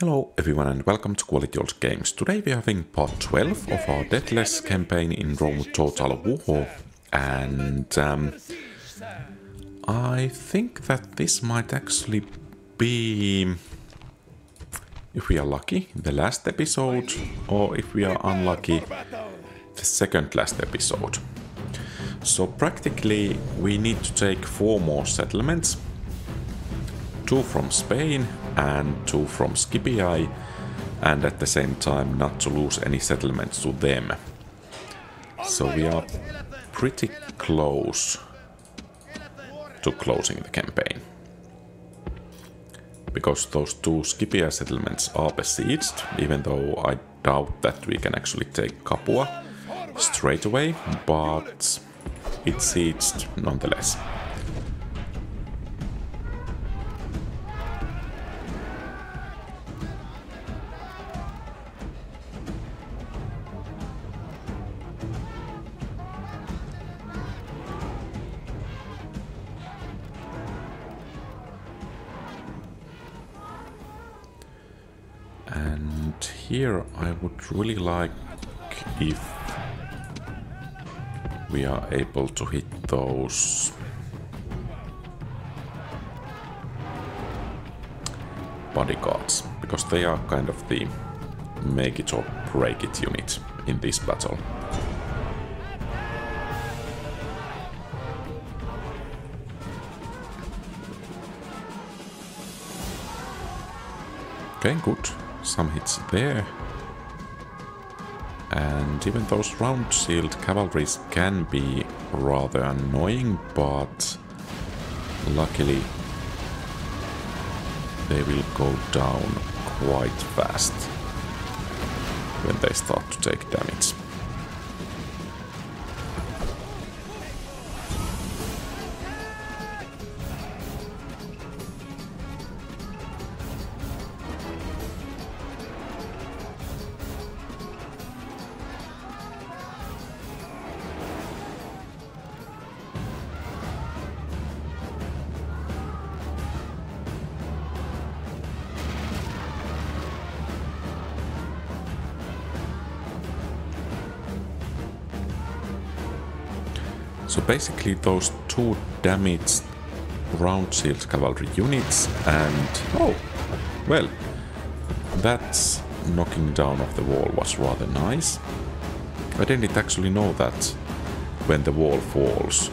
Hello everyone and welcome to Quality Old Games. Today we are having part 12 of our Deathless campaign in Rome Total War and um, I think that this might actually be, if we are lucky, the last episode or if we are unlucky, the second last episode. So practically we need to take four more settlements, two from Spain and two from Scipii, and at the same time not to lose any settlements to them. So we are pretty close to closing the campaign. Because those two Scipii settlements are besieged, even though I doubt that we can actually take Capua straight away, but it's sieged nonetheless. Here I would really like if we are able to hit those bodyguards, because they are kind of the make it or break it unit in this battle. Okay, good. Some hits there. And even those round shield cavalries can be rather annoying, but luckily they will go down quite fast when they start to take damage. Basically those two damaged round shield cavalry units and... Oh, well, that knocking down of the wall was rather nice. I didn't actually know that when the wall falls,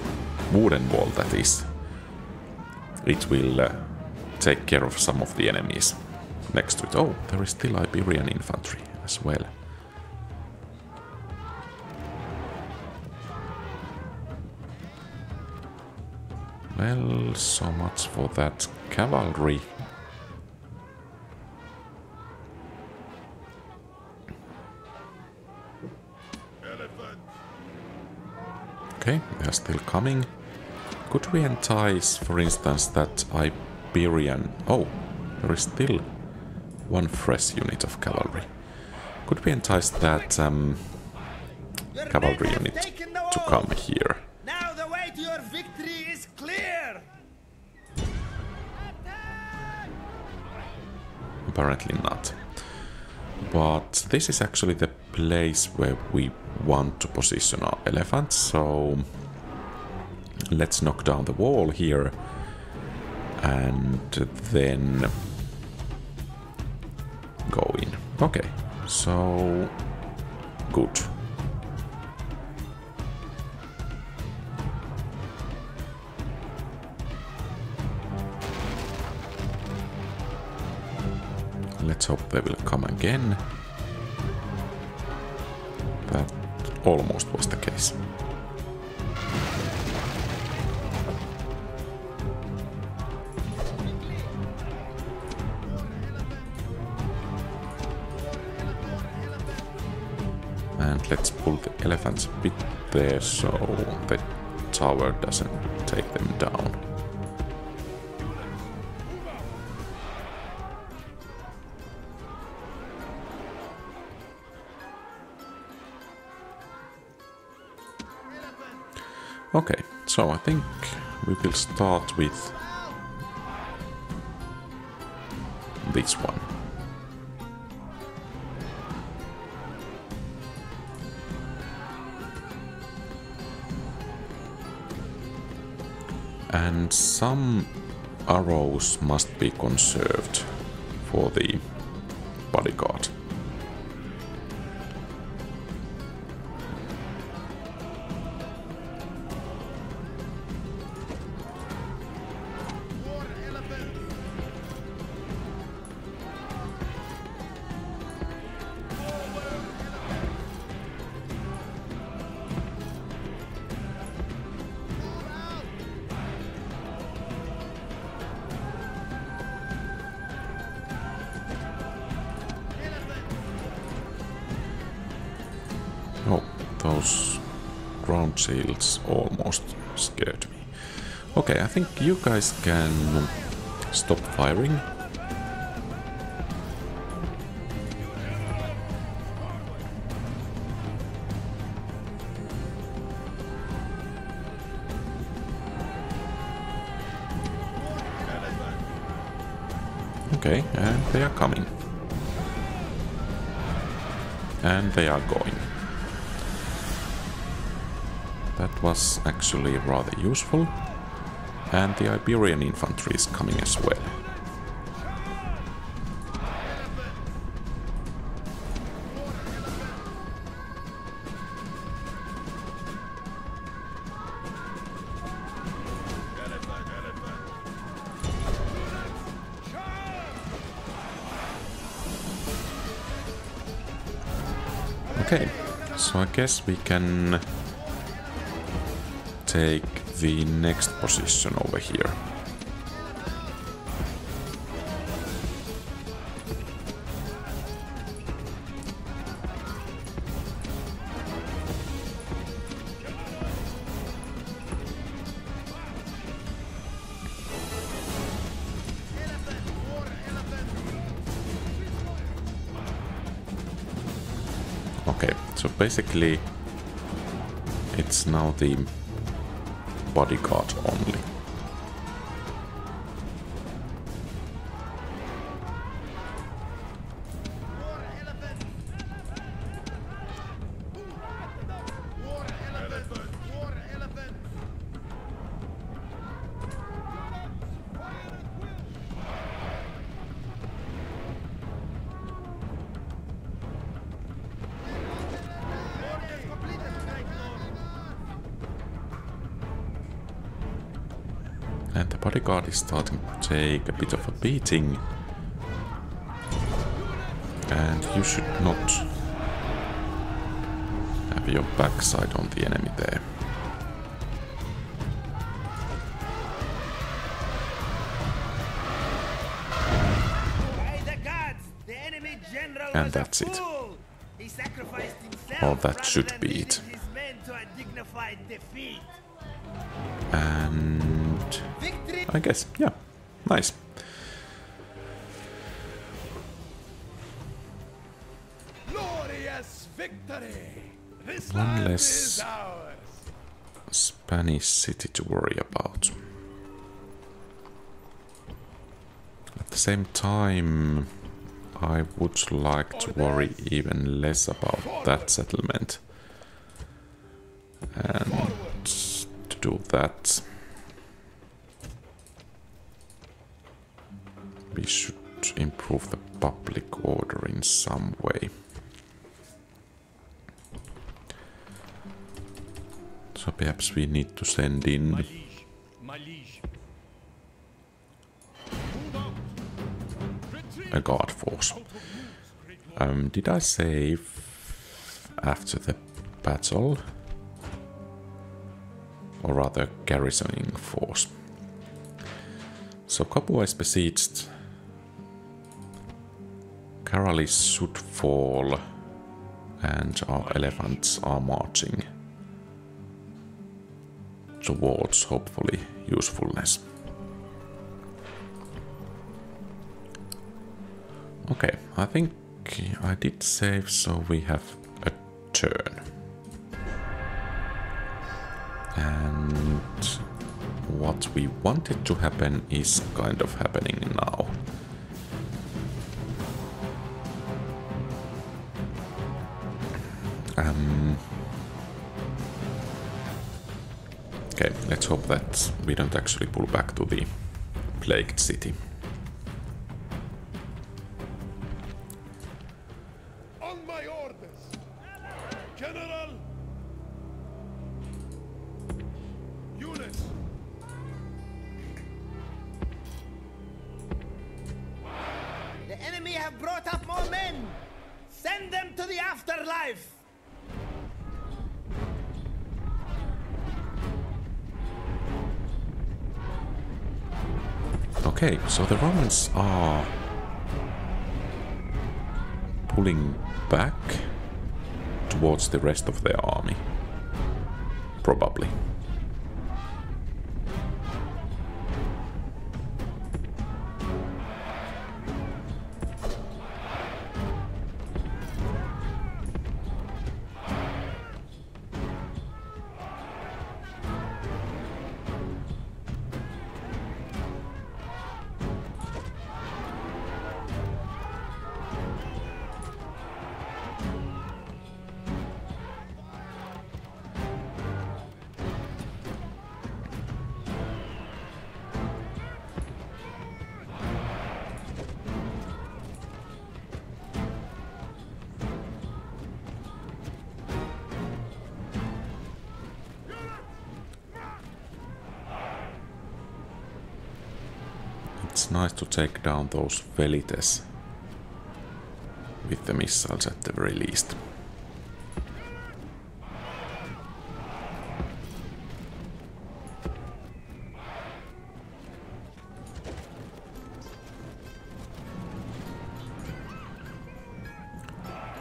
wooden wall that is, it will uh, take care of some of the enemies next to it. Oh, there is still Iberian infantry as well. Well, so much for that cavalry. Okay, they're still coming. Could we entice, for instance, that Iberian... Oh, there is still one fresh unit of cavalry. Could we entice that um, cavalry unit to come here? Apparently not. But this is actually the place where we want to position our elephants, so let's knock down the wall here and then go in. Okay, so good. Hope they will come again. That almost was the case. And let's pull the elephants a bit there so the tower doesn't take them down. So I think we will start with this one. And some arrows must be conserved for the bodyguard. Shields almost scared me. Okay, I think you guys can stop firing. Okay, and they are coming. And they are going. Was actually rather useful. And the Iberian infantry is coming as well. Okay, so I guess we can take the next position over here. Okay, so basically it's now the bodyguard only. Is starting to take a bit of a beating. And you should not have your backside on the enemy there. By the gods, the enemy general And that's it. fool. He sacrificed himself Oh, that should be it. his men to a dignified defeat. And I guess, yeah, nice. glorious victory. This One land less. is ours. Spanish city to worry about. At the same time, I would like to worry even less about that settlement. And to do that, some way. So perhaps we need to send in a guard force. Um, did I save after the battle? Or rather, garrisoning force. So Capua is besieged. Caralis should fall, and our elephants are marching towards hopefully usefulness. Okay, I think I did save, so we have a turn. And what we wanted to happen is kind of happening now. Um, Okay, let's hope that we don't actually pull back to the plagued city. So the Romans are pulling back towards the rest of their army. Probably. Nice to take down those velites with the missiles at the very least.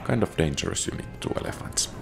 Kind of dangerous unit, two elephants.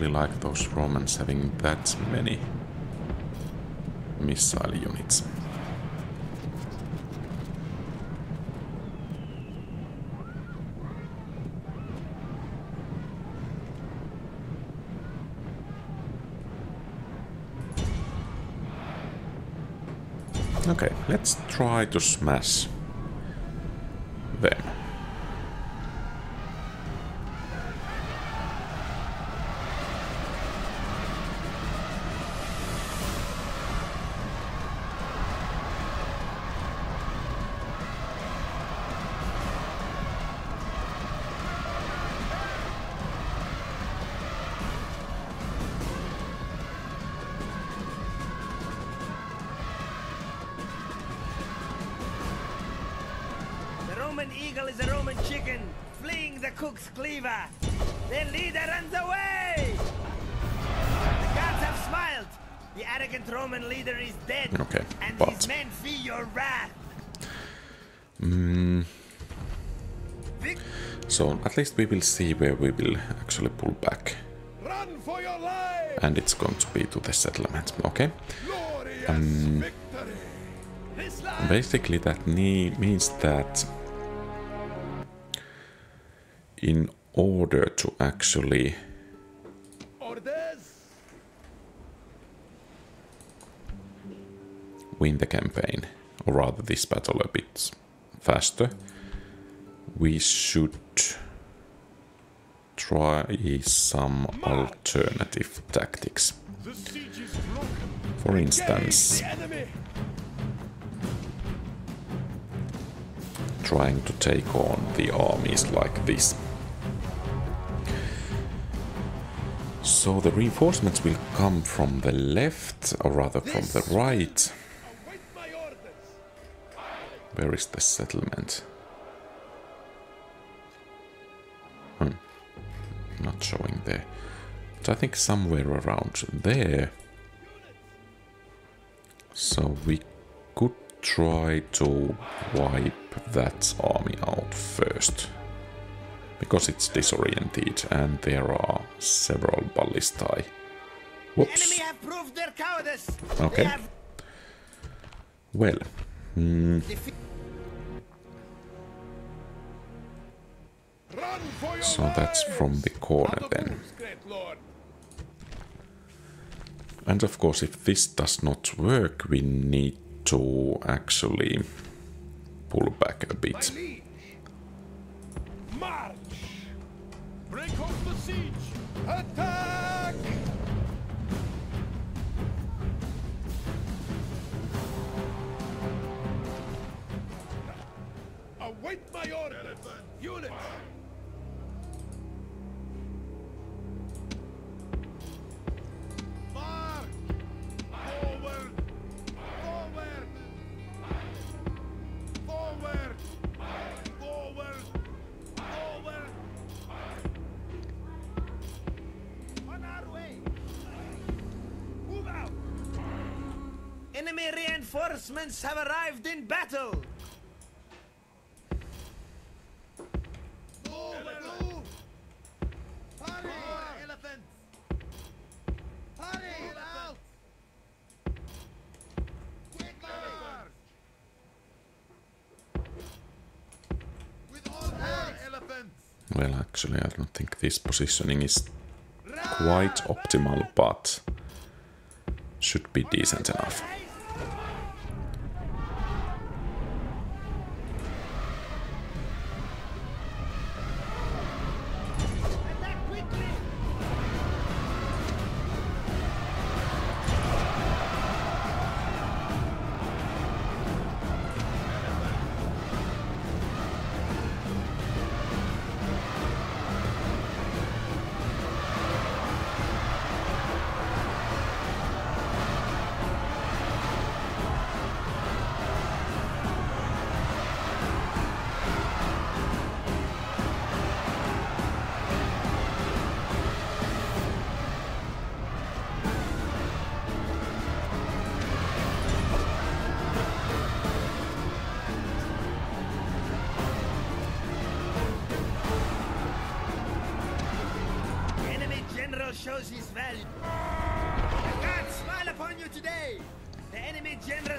Really like those Romans having that many missile units. Okay, let's try to smash Roman eagle is a Roman chicken, fleeing the cook's cleaver. Their leader runs away. The gods have smiled. The arrogant Roman leader is dead. Okay, and but- his men feel your wrath. Hmm. Vic- So at least we will see where we will actually pull back. Run for your lives! And it's going to be to the settlement. Okay. Glorious um, victory. Basically, that ne- means that in order to actually win the campaign, or rather this battle a bit faster, we should try some alternative tactics. For instance, trying to take on the armies like this. So the reinforcements will come from the left, or rather from the right. Await my orders. Where is the settlement? Hmm. Not showing there. But I think somewhere around there. So we could try to wipe that army out first. Because it's disoriented and there are several ballistae. Whoops. enemy have proved their cowardice. Okay. Well, hmm. defeated. Run for your So that's from the corner then. moves, great lord. And of course, if this does not work, we need to actually pull back a bit. Off the siege. Attack. Await my orders. Units. March. Forward. Enemy reinforcements have arrived in battle. Forward. Move. Hurry. Elephants. Hurry. Out. With all hands. Elephants. Well, actually, I don't think this positioning is quite optimal, but should be decent enough. Shows his value. The gods smile upon you today. The enemy general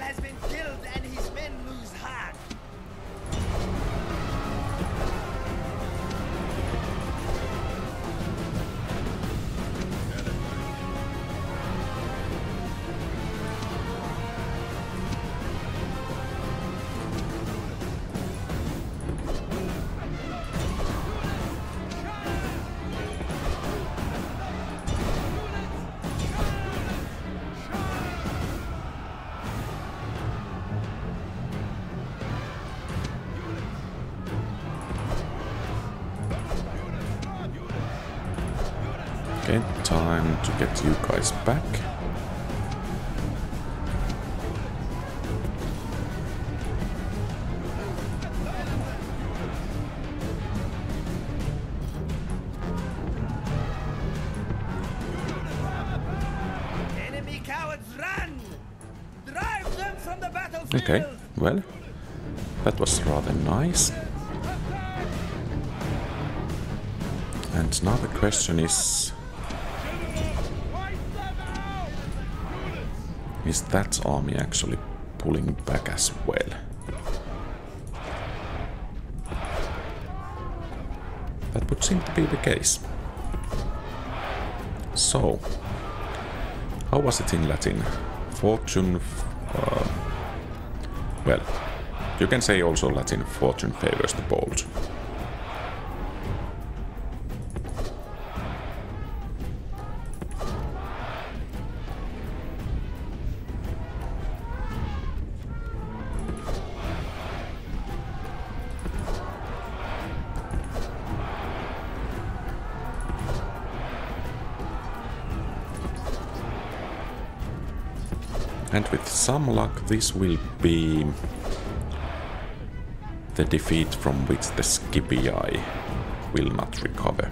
to get you guys back. Enemy cowards run! Drive them from the battlefield! Okay, well, that was rather nice. And now the question is Is that army actually pulling back as well? That would seem to be the case. So, how was it in Latin? Fortune... Uh, well, you can say also Latin fortune favors the bold. Some luck, this will be the defeat from which the Scipii will not recover.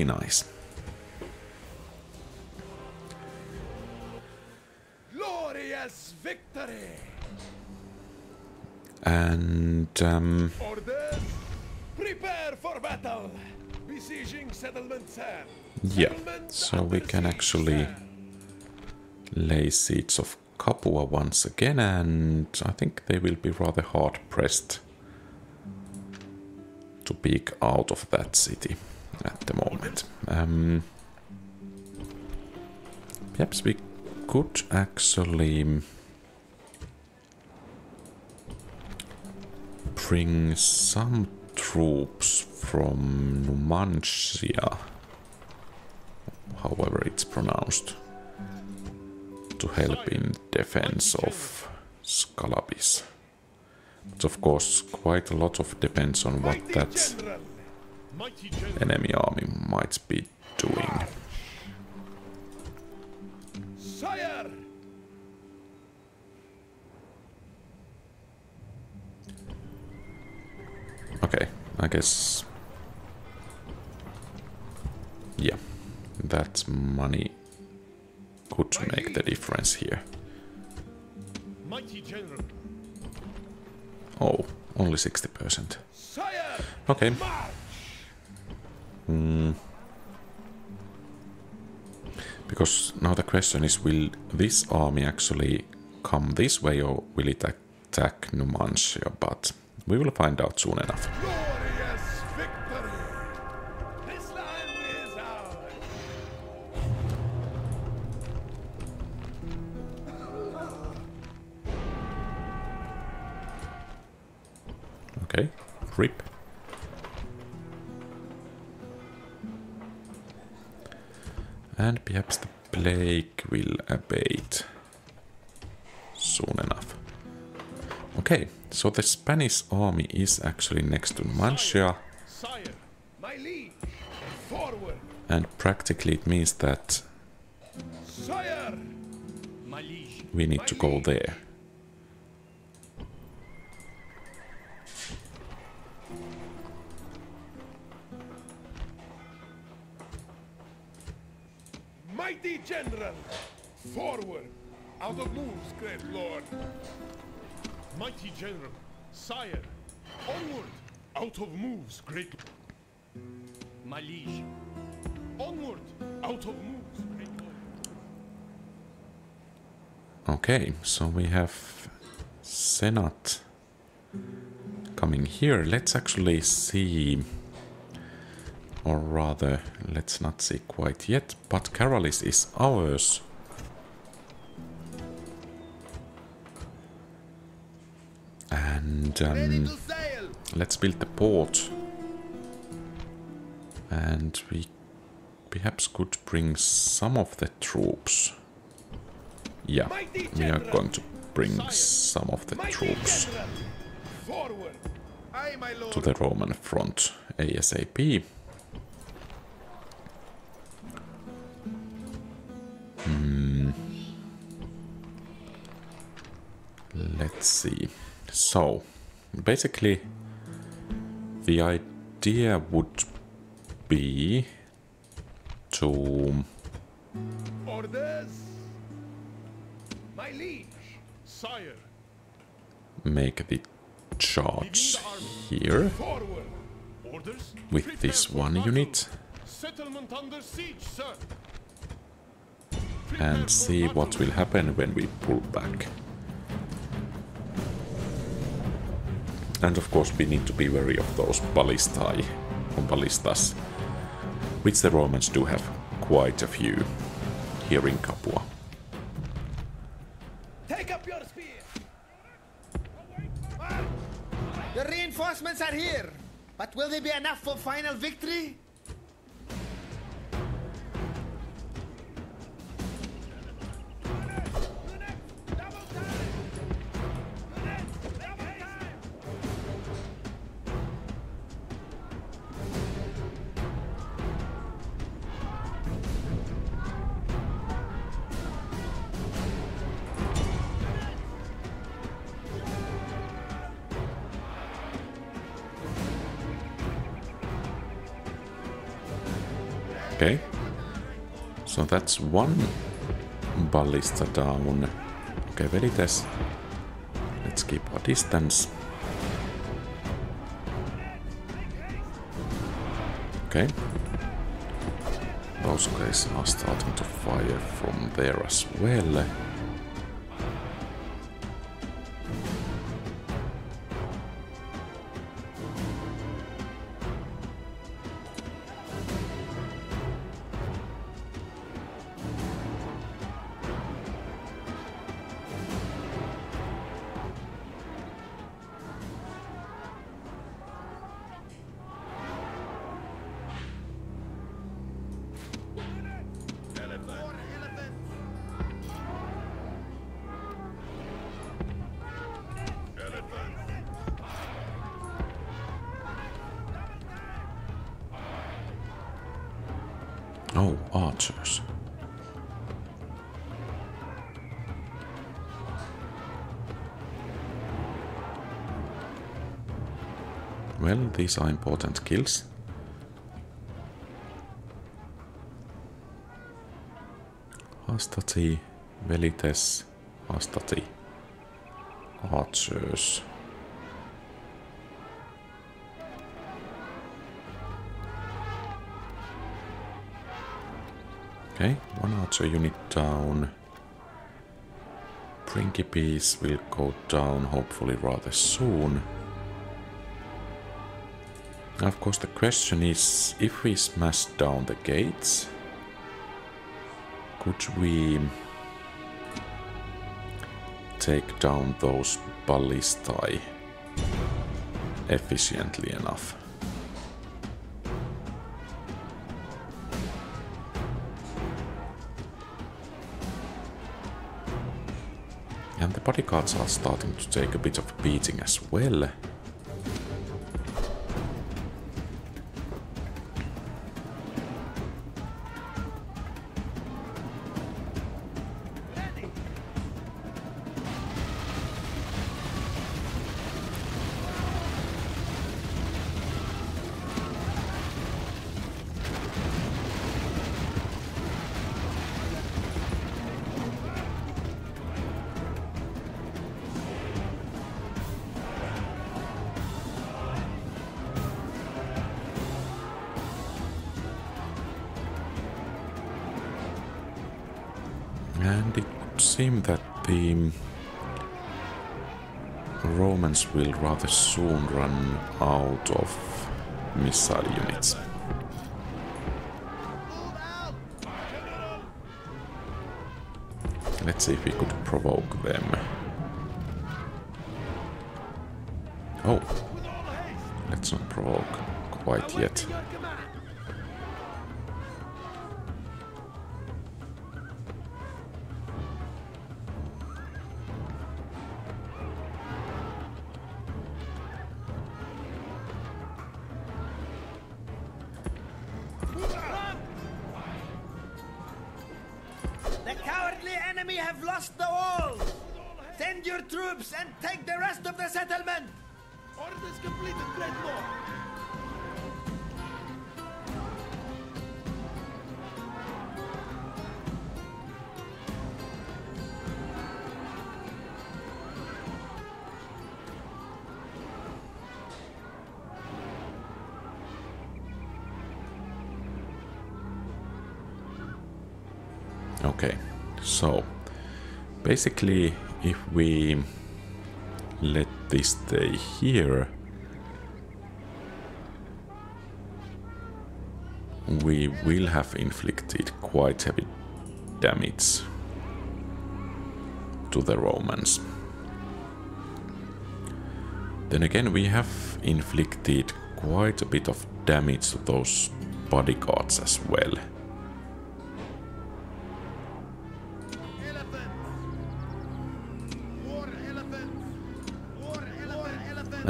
Really nice. Glorious victory! And um, Orders! Prepare for battle! Besieging settlement, sir! yeah, so we can actually lay siege of Capua once again, and I think they will be rather hard pressed to peek out of that city at the moment. Um, perhaps we could actually bring some troops from Numancia, however it's pronounced, to help in defense of Scallabis. But of course, quite a lot of depends on what that. Enemy army might be doing. Sire! Okay, I guess. Yeah, that money could make the difference here. Oh, only 60%. Okay, March! because now the question is will this army actually come this way or will it attack Numancia? But we will find out soon enough. Glorious victory! This land is ours! Okay, rip. And perhaps the plague will abate soon enough. Okay, so the Spanish army is actually next to Numancia, Sire. My liege! Forward! and practically it means that Sire! My liege. we need to go there. Forward! Out of moves, great lord! Mighty general. Sire. Onward. Out of moves, great. My liege. Onward. Out of moves, great lord. Okay, so we have Senat coming here. Let's actually see, or rather, let's not see quite yet, but Caralis is ours. And um, let's build the port. And we perhaps could bring some of the troops. Yeah, we are going to bring some of the troops general! Forward! Aye, my lord! to the Roman front ASAP. Hmm. Let's see. So, basically, the idea would be to Orders? My liege. Sire, make the charge here with this one unit Settlement under siege, sir. Prepare and see what will happen when we pull back. And of course we need to be wary of those ballistae, or ballistas, which the Romans do have quite a few here in Capua. Take up your spear. The reinforcements are here. But will they be enough for final victory? So that's one ballista down. Okay, Velites. Let's keep our distance. Okay. Those guys are starting to fire from there as well. These are important kills. Hastati, Velites, Hastati, Archers. Okay, one archer unit down. Prinky Principes will go down hopefully rather soon. Of course, the question is if we smash down the gates, could we take down those ballistae efficiently enough? And the bodyguards are starting to take a bit of beating as well. Romans will rather soon run out of missile units. Let's see if we could provoke them. Oh, let's not provoke quite yet. Basically, if we let this stay here, we will have inflicted quite heavy damage to the Romans. Then again, we have inflicted quite a bit of damage to those bodyguards as well.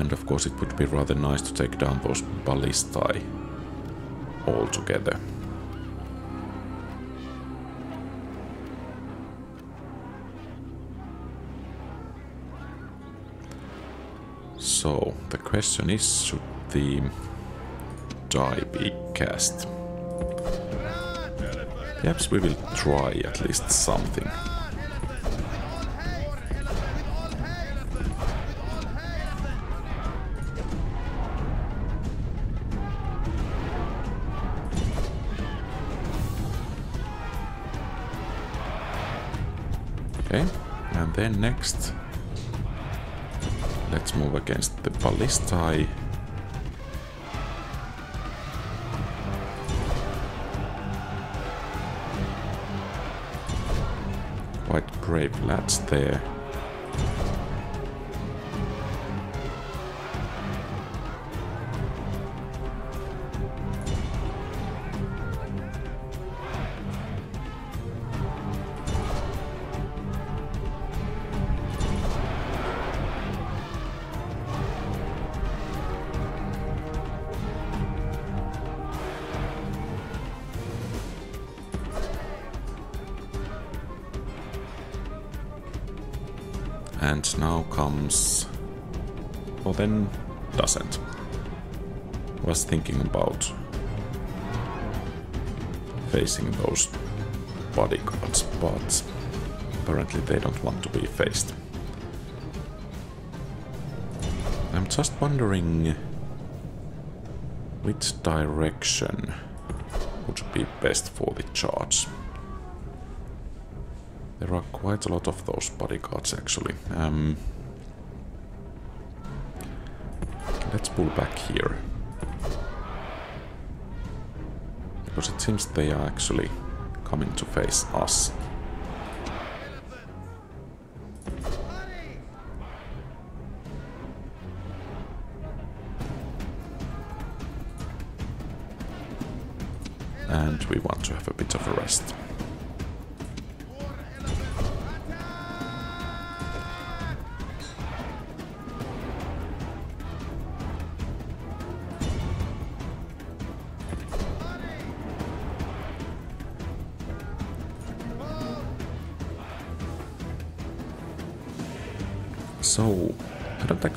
And of course it would be rather nice to take down those ballistae altogether. So, the question is, should the die be cast? Perhaps we will try at least something. Then next, let's move against the ballistae. Quite brave lads there. Facing those bodyguards, but apparently they don't want to be faced. I'm just wondering which direction would be best for the charge. There are quite a lot of those bodyguards actually. Um, let's pull back here. Because it seems they are actually coming to face us. And we want to have a bit of a rest.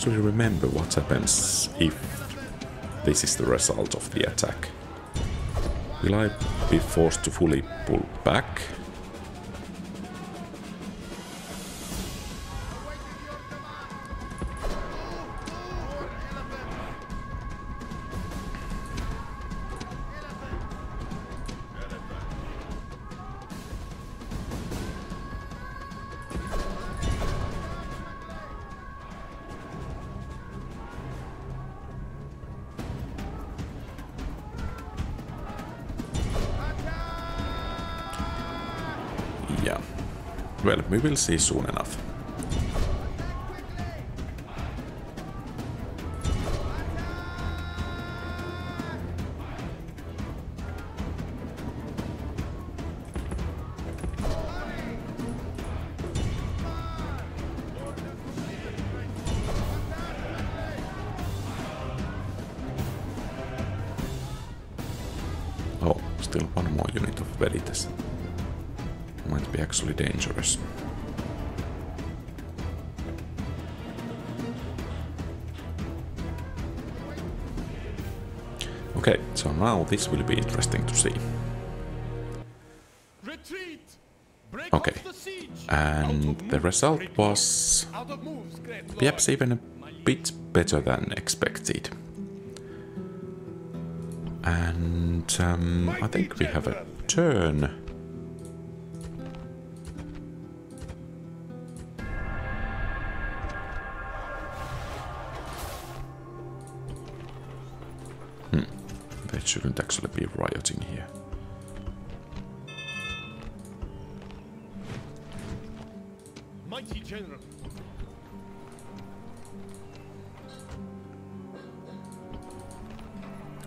Actually remember what happens if this is the result of the attack. Will I be forced to fully pull back? Will see soon enough. This will be interesting to see. Okay. off the siege! And the result was Out of moves, great lord. perhaps even a bit better than expected. And um, I think we have a turn. Shouldn't actually be rioting here. Mighty general!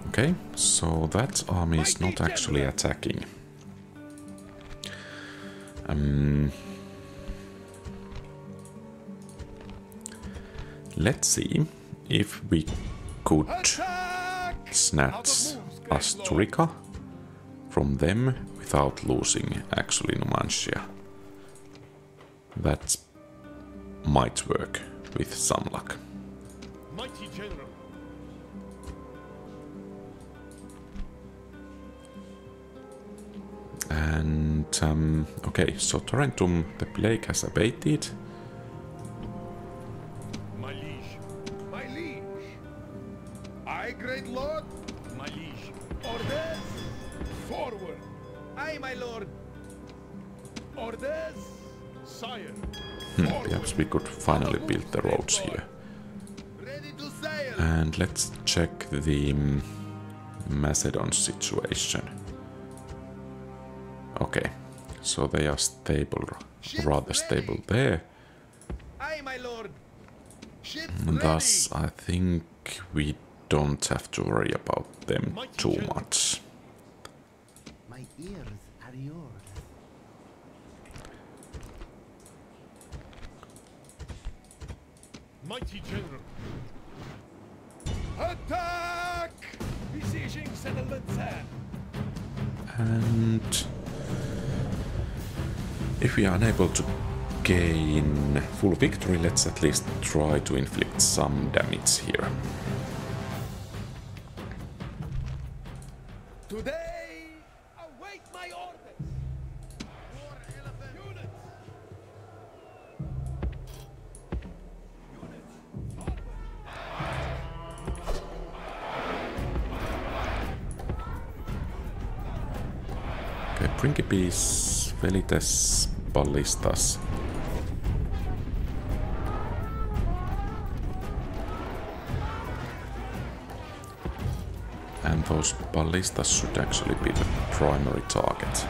Okay, so that army is not actually attacking. Um, let's see if we could snatch Asturica from them without losing actually Numantia. That might work with some luck. Mighty general! And um, okay, so Tarentum, the plague has abated. My liege! My liege. I, great lord. My liege! Orders. Forward. Aye, my lord. Orders. Sire! Hmm, perhaps we could finally build the roads here. Ready to sail. And let's check the um, Macedon situation. Okay, so they are stable, rather stable there. Aye, my lord. Ships And ready. thus, I think we don't have to worry about them too much. My ears are yours. Mighty general! Attack! Besieging settlement. And if we are unable to gain full victory, let's at least try to inflict some damage here. Today, await my orders. Okay, Principes Velites Ballistas. Those ballistas should actually be the primary target.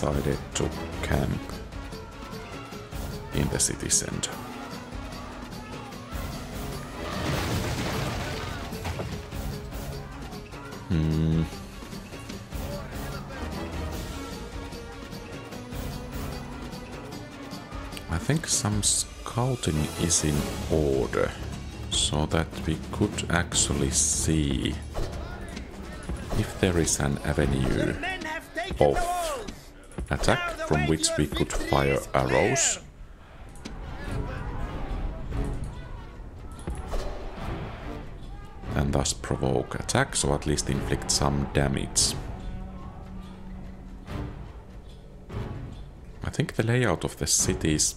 Decided to camp in the city center. Hmm. I think some scouting is in order so that we could actually see if there is an avenue Men have taken of the walls. Attack from which we could fire arrows. And thus provoke attacks or at least inflict some damage. I think the layout of the city is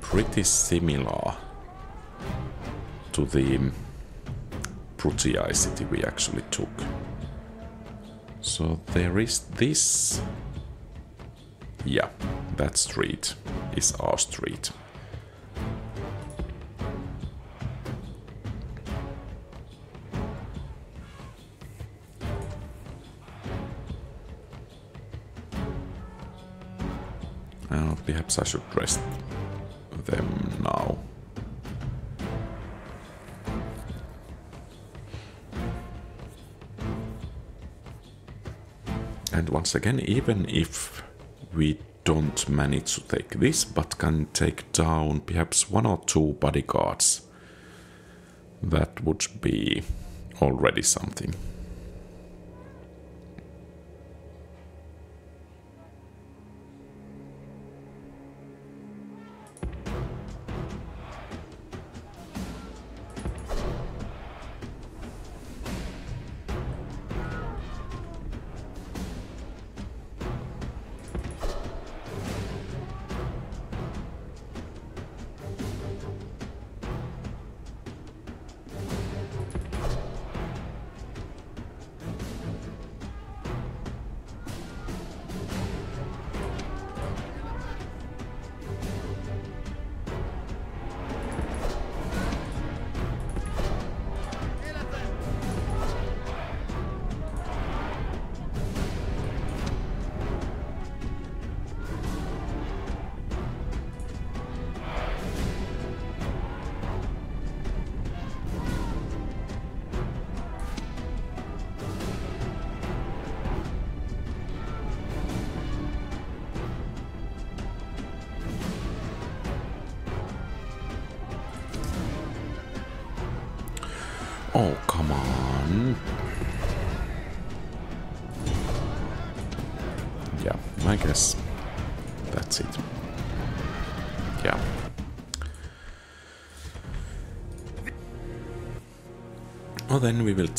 pretty similar to the Brutii city we actually took. So there is this. Yeah, that street is our street. Uh, perhaps I should dress them now. And once again, even if we don't manage to take this, but can take down perhaps one or two bodyguards, that would be already something.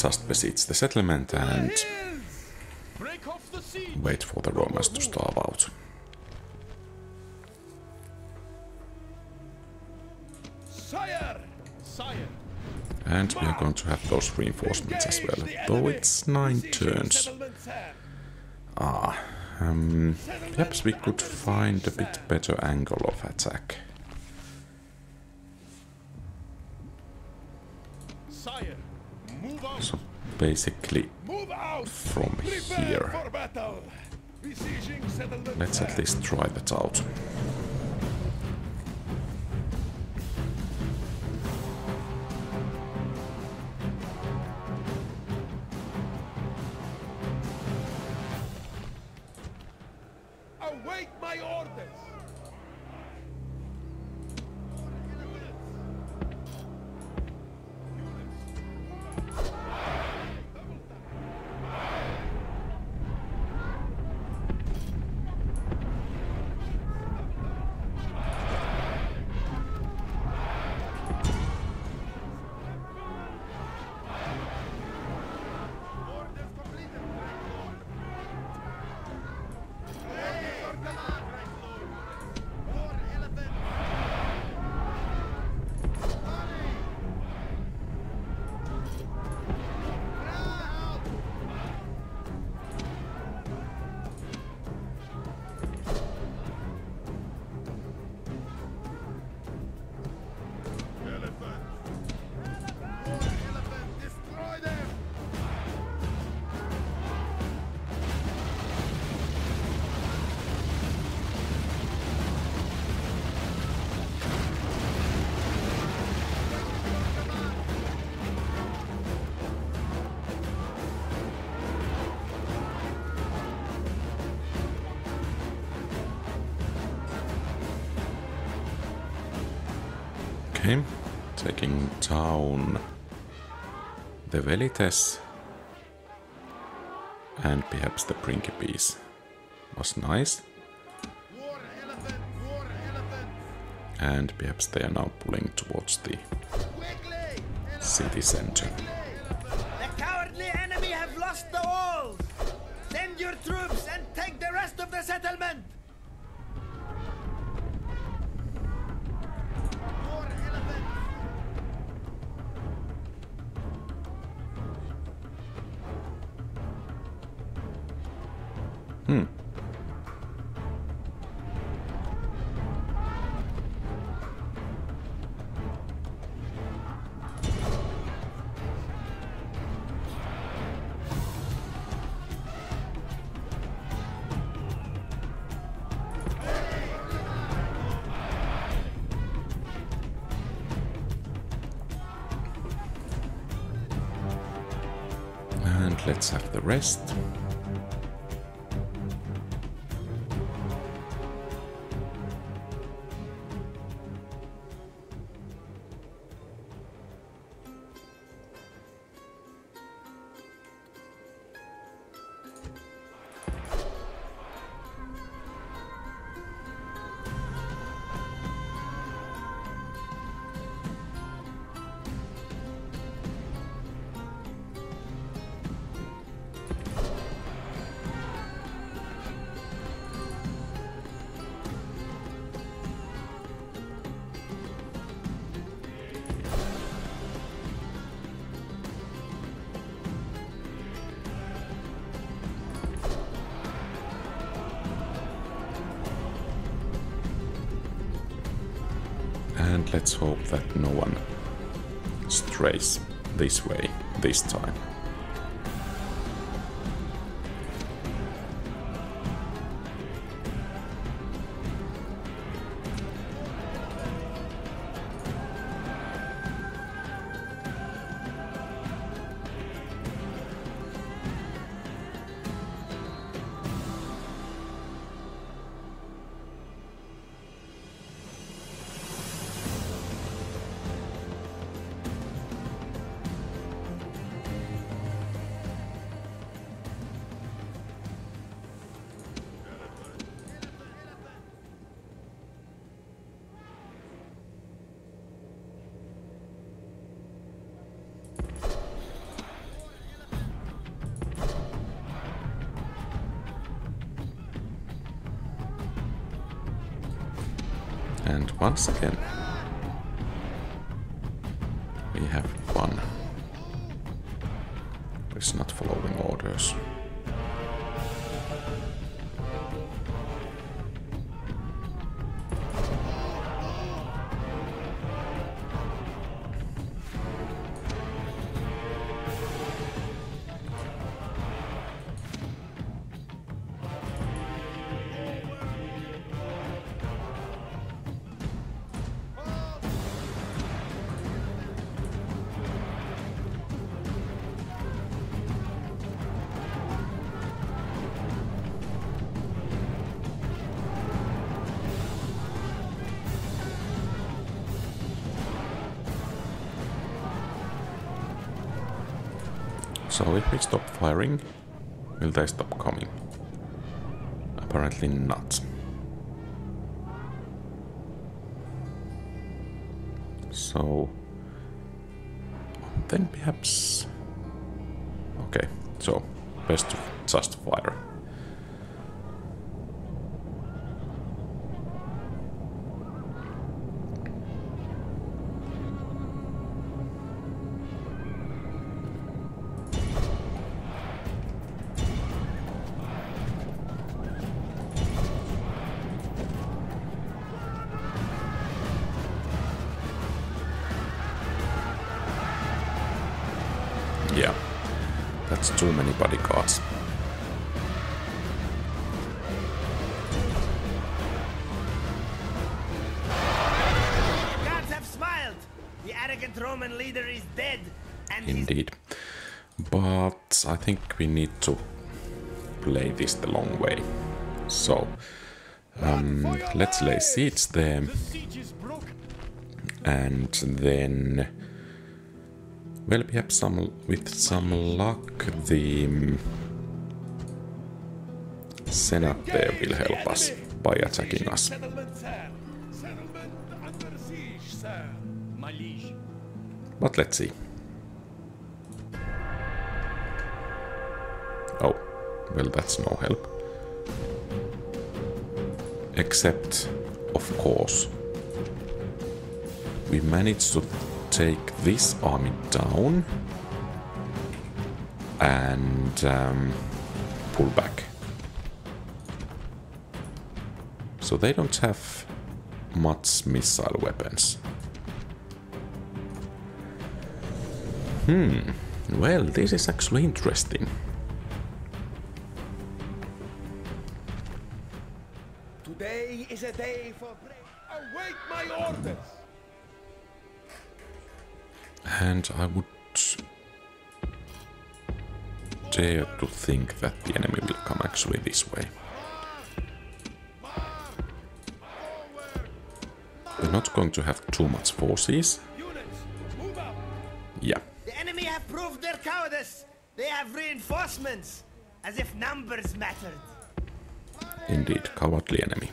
Just besiege the settlement and Break off the siege. wait for the Romans to starve out. And we are going to have those reinforcements as well. Though it's nine turns. Ah, um, perhaps we could find a bit better angle of attack. Basically from here. for battle! Besieging settlement Let's at least try that out. Okay, taking down the Velites and perhaps the Principes was nice. And perhaps they are now pulling towards the city center. The cowardly enemy have lost the walls! Send your troops and take the rest of the settlement! Rest. This way this time. And So if we stop firing, will they stop coming? Apparently not. So then perhaps we need to play this the long way. So, um, let's lay siege there and then well perhaps some with some luck the um, senate there will help us by attacking us. But let's see oh well that's no help except of course we managed to take this army down and um, pull back. So they don't have much missile weapons. Hmm, well, this is actually interesting. Is a day for break. Await my orders. And I would dare to think that the enemy will come actually this way. We're not going to have too much forces. Units, move up. Yeah, The enemy have proved their cowardice. They have reinforcements, as if numbers mattered. indeed, cowardly enemy.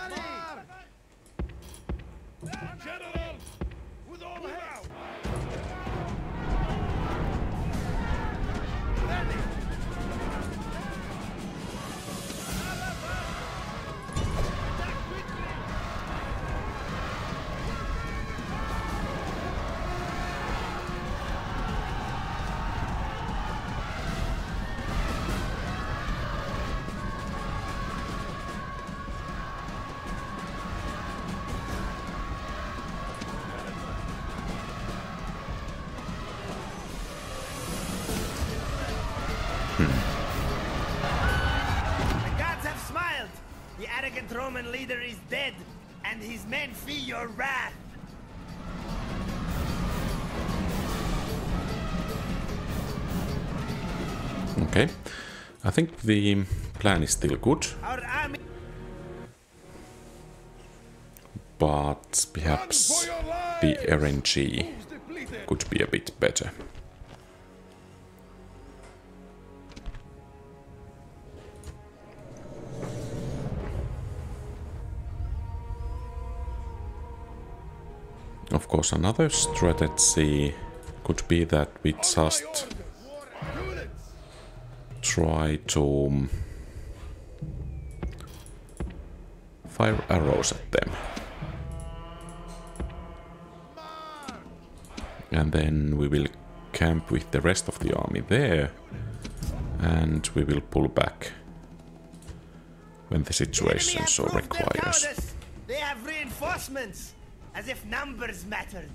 Hurry! General, with all hands. Roman leader is dead, and his men feel your wrath. Okay, I think the plan is still good, but perhaps the RNG could be a bit better. Of course, another strategy could be that we just try to fire arrows at them. And then we will camp with the rest of the army there and we will pull back when the situation so requires. They have reinforcements, as if numbers mattered.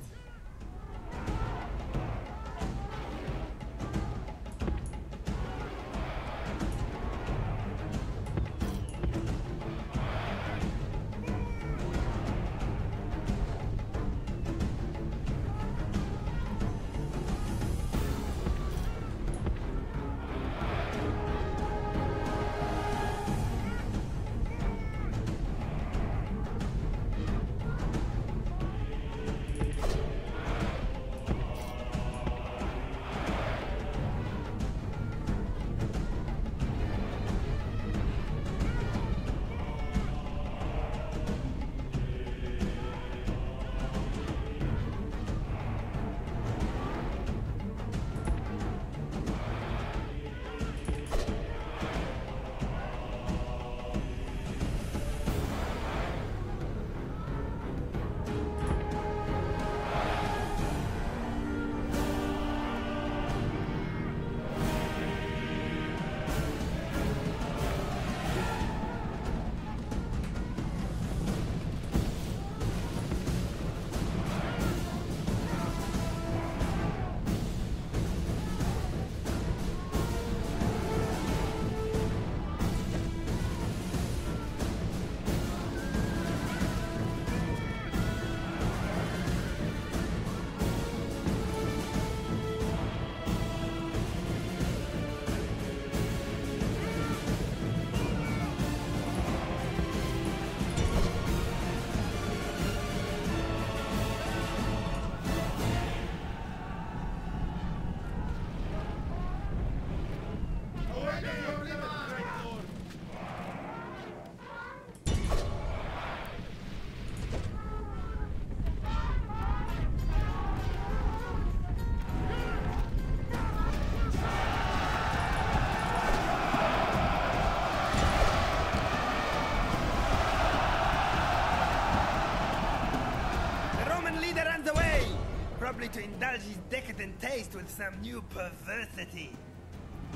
Probably to indulge his decadent taste with some new perversity.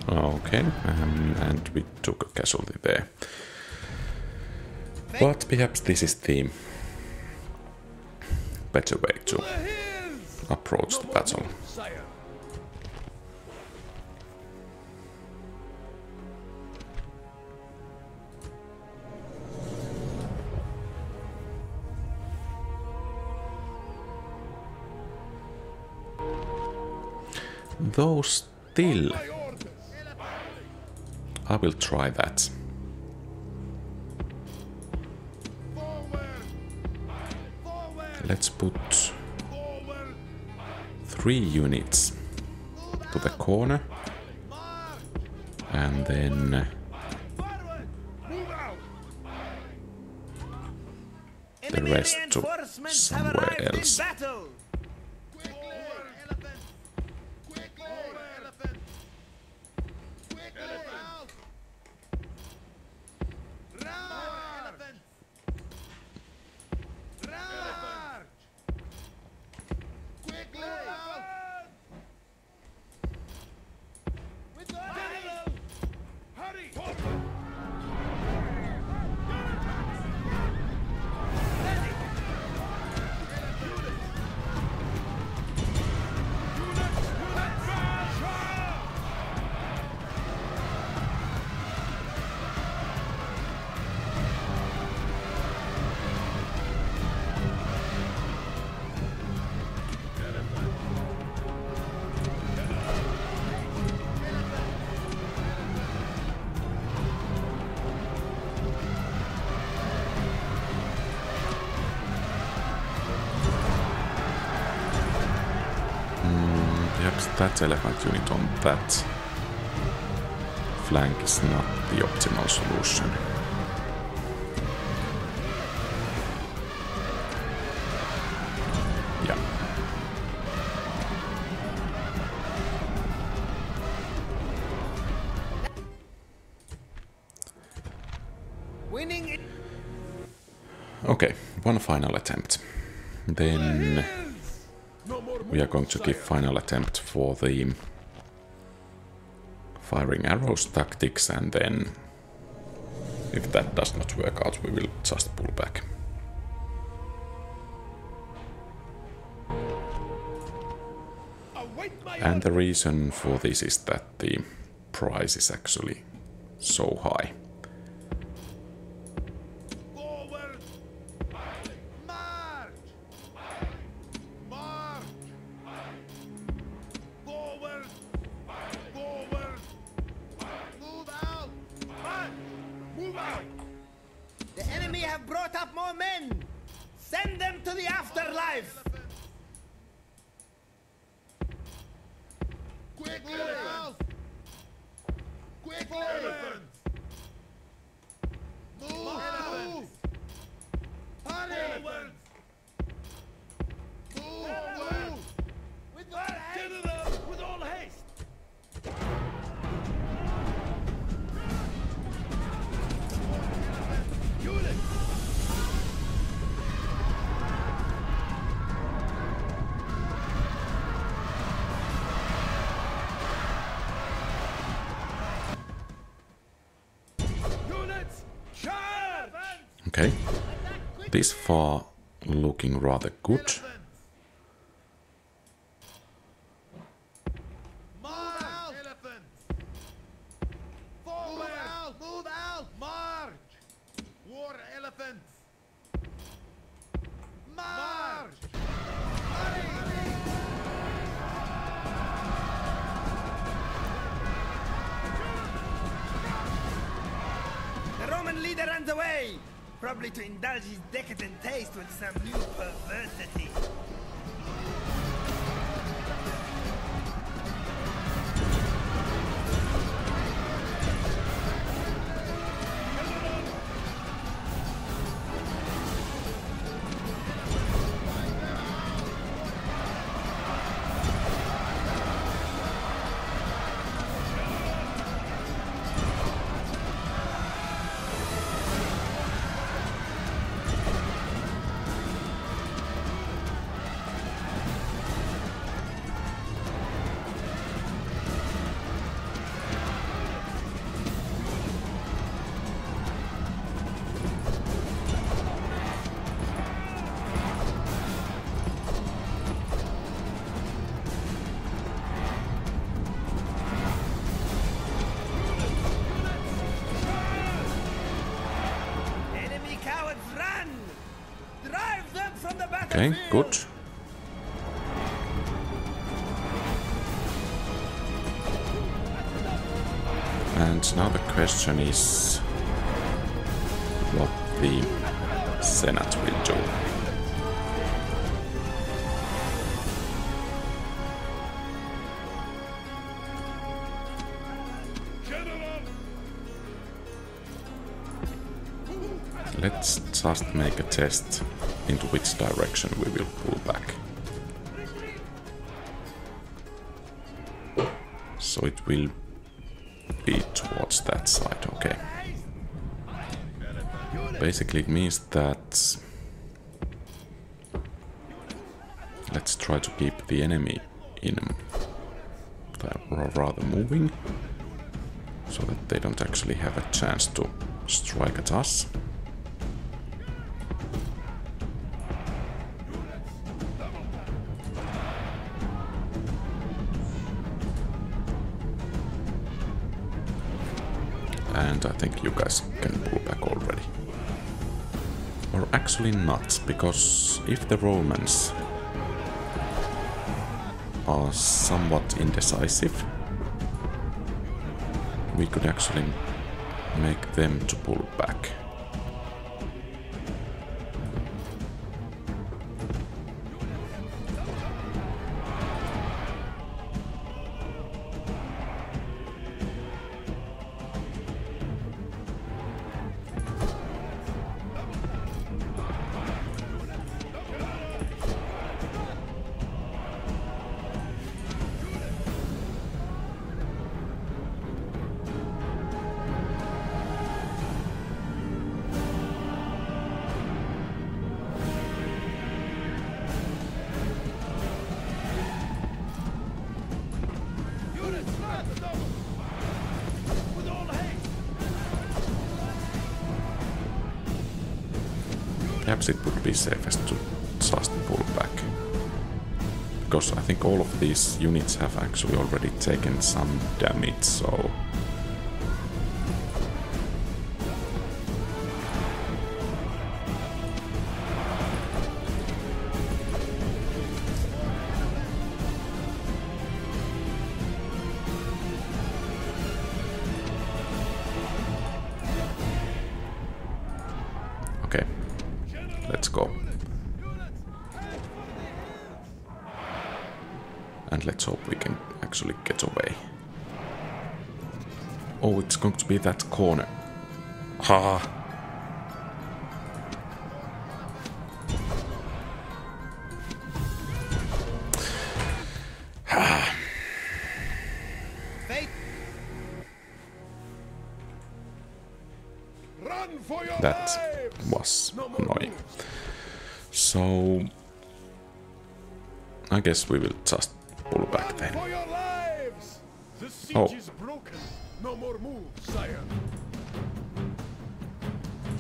Okay, um, and we took a casualty there. But perhaps this is the better way to approach the battle. Though still, I will try that. Let's put three units to the corner and then uh, out. Enemy rest to reinforcements have somewhere else. That elephant unit on that flank is not the optimal solution. Okay, one final attempt. Then we are going to give final attempt for the firing arrows tactics and then if that does not work out we will just pull back. And the reason for this is that the price is actually so high. Okay, this far looking rather good. Okay, good. And now the question is what the Senate will do. Let's just make a test into which direction we will pull back. So it will be towards that side, okay. Basically it means that let's try to keep the enemy in or uh, rather moving so that they don't actually have a chance to strike at us. And I think you guys can pull back already. Or actually not, because if the Romans are somewhat indecisive, we could actually make them to pull back. Perhaps it would be safest to just pull back. Because I think all of these units have actually already taken some damage, so... be that corner. Ha! Fate Run for your That was annoying. So... I guess we will just pull back then. for your lives! The oh. siege Oh. No more moves, sire.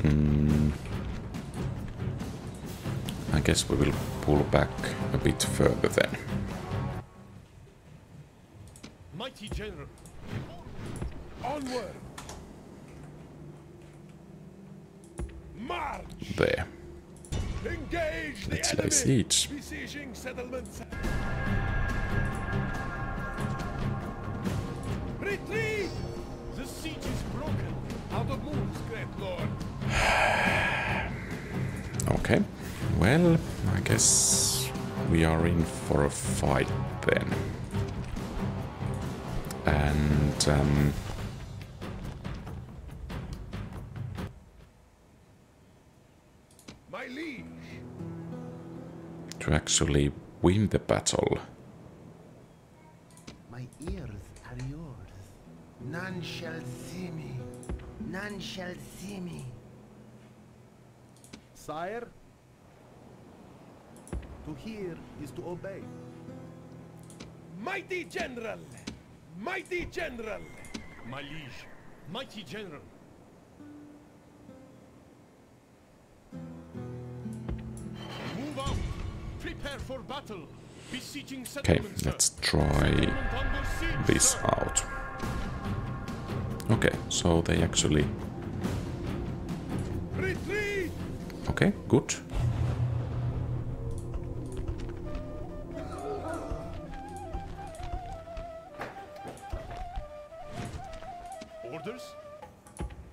Hmm. I guess we will pull back a bit further then. Mighty general. Onward! March! There. Engage Let's lay siege. Retreat! The siege is broken. Out of moves, great lord. Okay. Well, I guess we are in for a fight then. And um, My liege. to actually win the battle, None shall see me. None shall see me. Sire? To hear is to obey. Mighty general! Mighty general! My liege. Mighty general. Move out. Prepare for battle. Besieging okay, let's try Settlement under siege, this out. Okay, so they actually... Okay, good. Orders?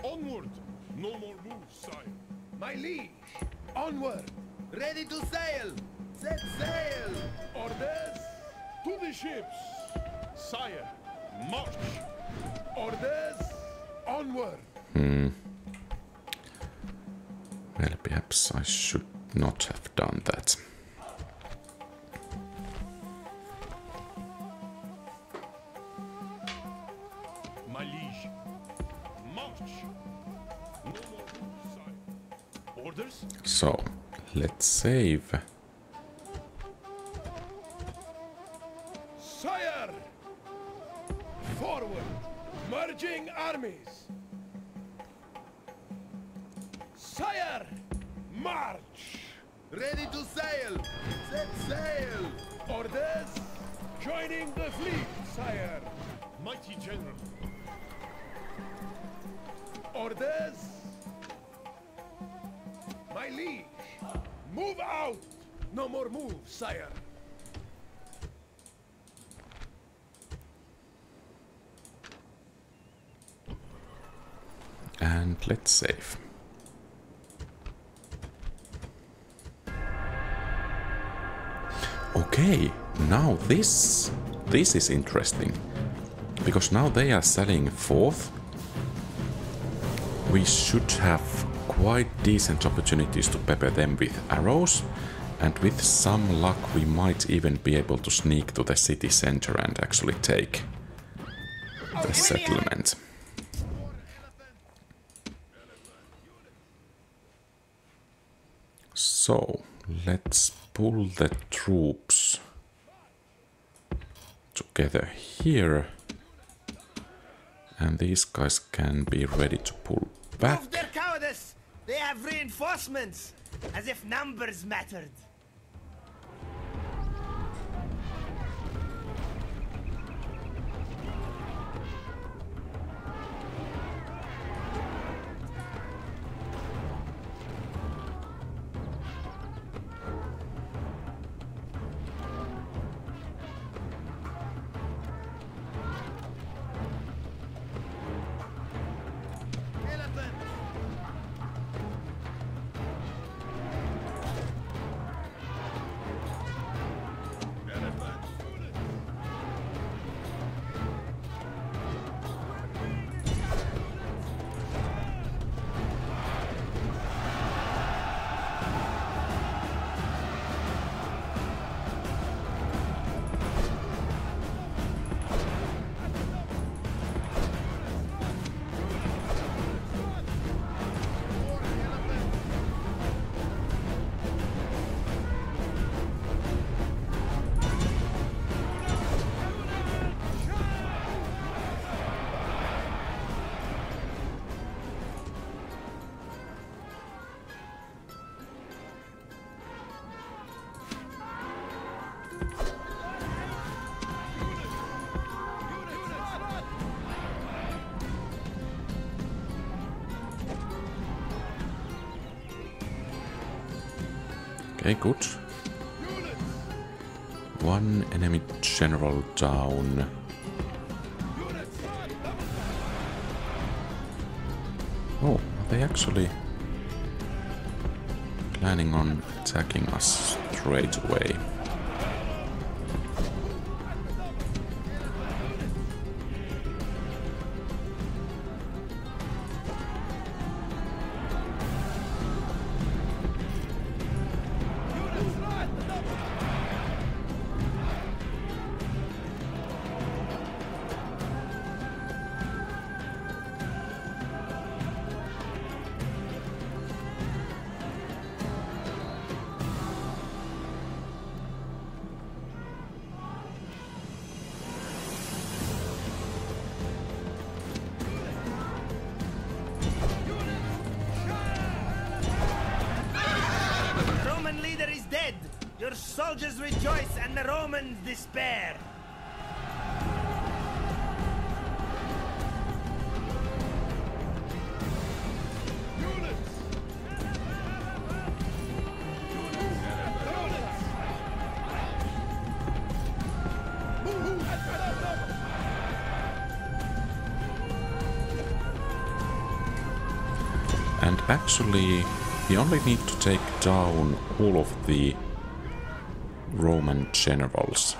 Onward! No more moves, sire. My liege, onward. Ready to sail! Set sail! Orders, to the ships. Sire, march! Orders, onward. Hmm. Well, perhaps I should not have done that. My liege. March! No more. Orders? So, let's save. This this is interesting. Because now they are selling forth. We should have quite decent opportunities to pepper them with arrows. And with some luck we might even be able to sneak to the city center and actually take the settlement. So, let's pull the troops together here. And these guys can be ready to pull back. Their cowardice! They have reinforcements! As if numbers mattered. Okay, good. One enemy general down. Oh, are they actually planning on attacking us straight away? Soldiers rejoice and the Romans despair! And actually, we only need to take down all of the Roman generals.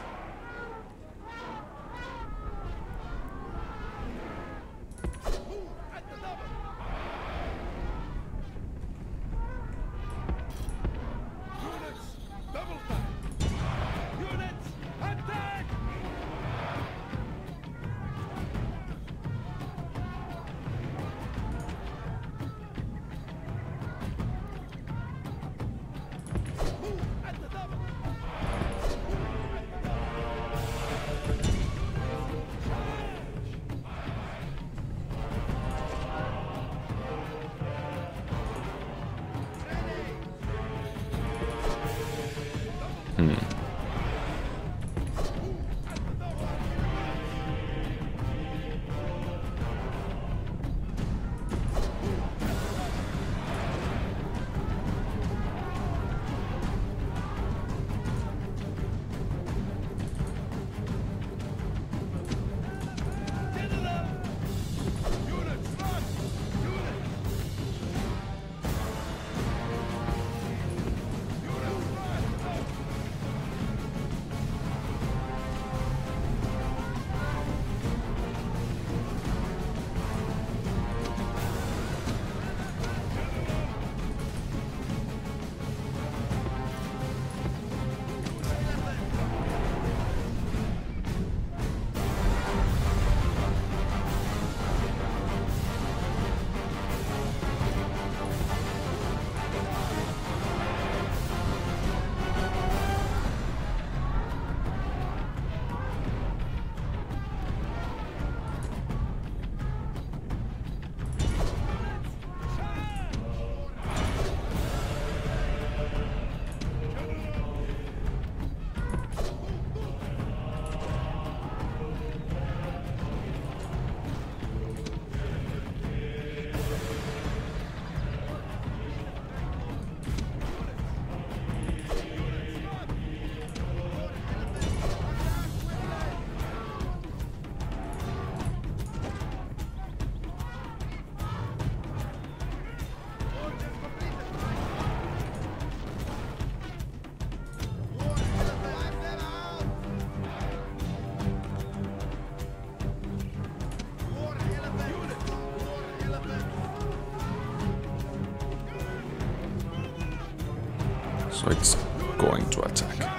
So it's going to attack.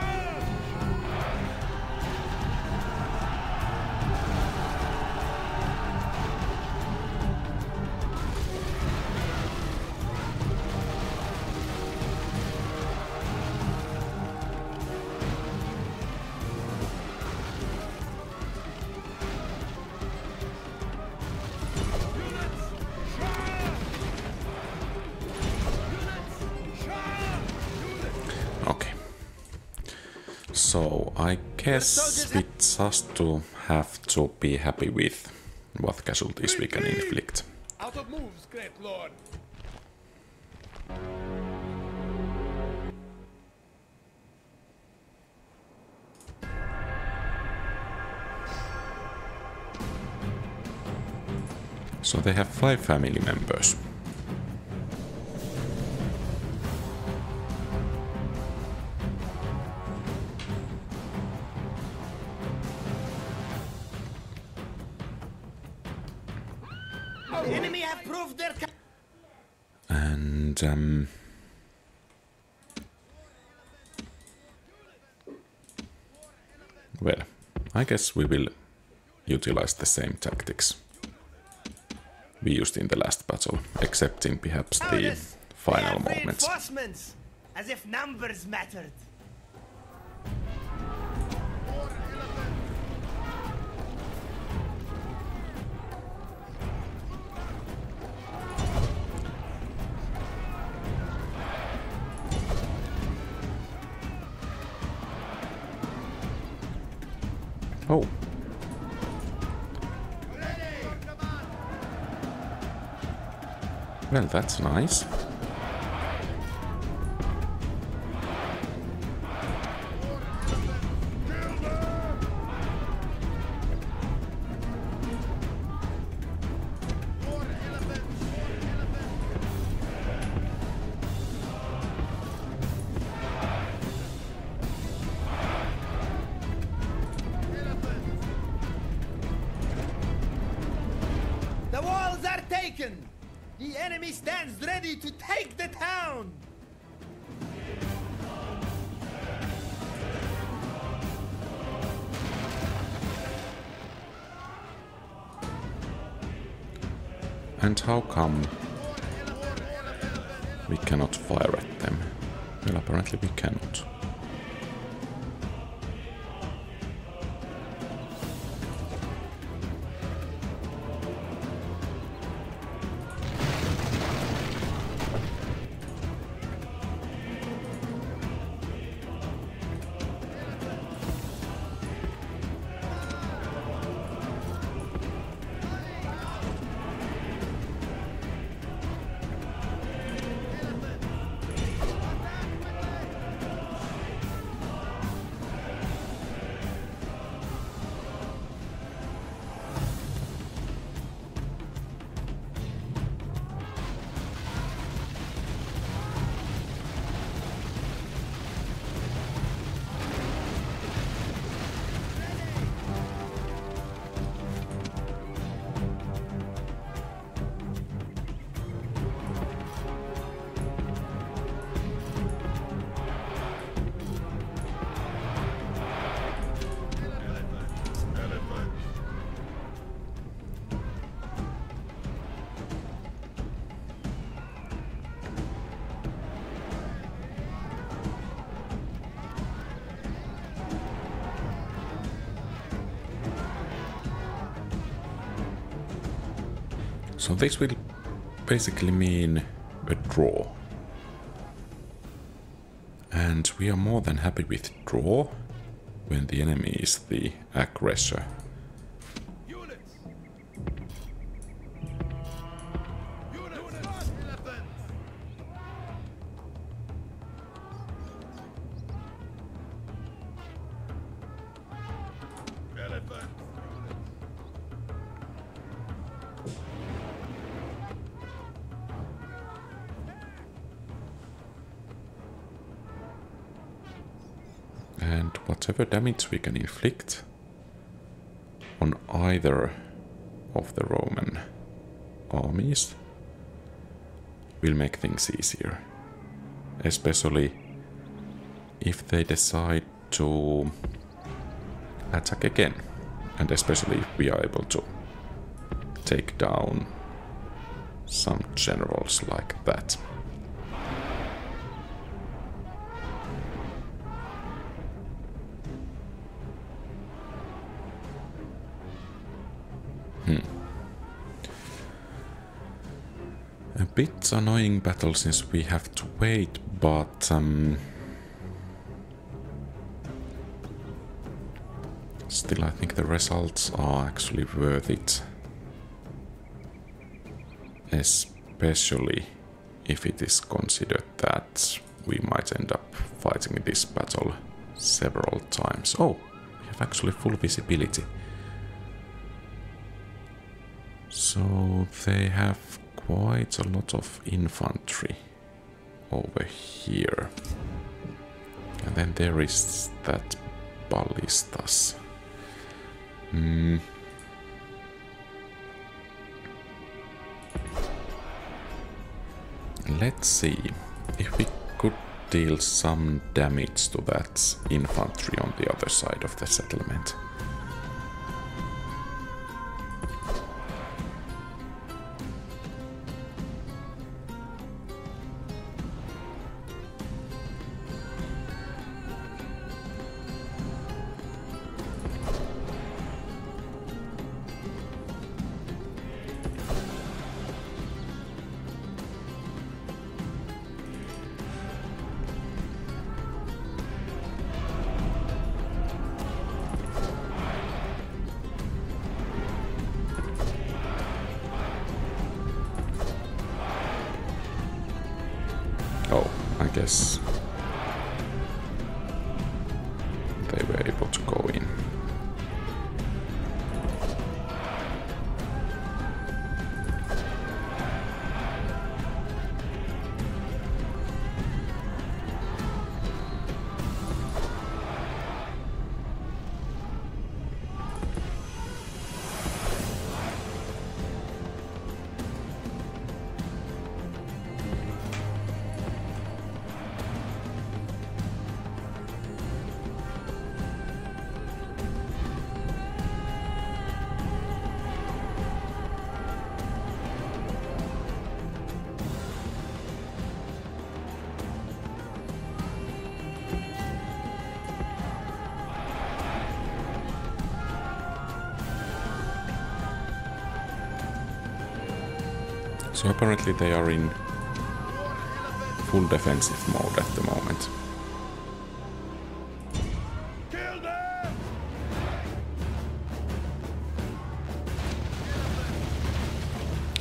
Guess we just to have to be happy with what casualties we can inflict. Out of moves, great lord. So they have five family members. I guess we will utilize the same tactics we used in the last battle, excepting perhaps the final moments. As if numbers mattered. That's nice. So this will basically mean a draw. And we are more than happy with draw when the enemy is the aggressor. Damage we can inflict on either of the Roman armies will make things easier. Especially if they decide to attack again. And especially if we are able to take down some generals like that. Bit annoying battle since we have to wait, but um, still I think the results are actually worth it. Especially if it is considered that we might end up fighting this battle several times. Oh, we have actually full visibility. So they have quite a lot of infantry over here. And then there is that ballistas. Hmm. Let's see if we could deal some damage to that infantry on the other side of the settlement. So apparently they are in full defensive mode at the moment.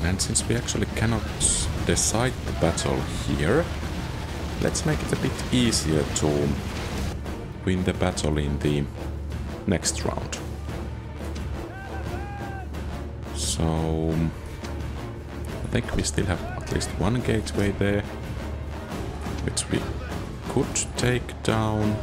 And since we actually cannot decide the battle here, let's make it a bit easier to win the battle in the next round. So think we still have at least one gateway there, which we could take down.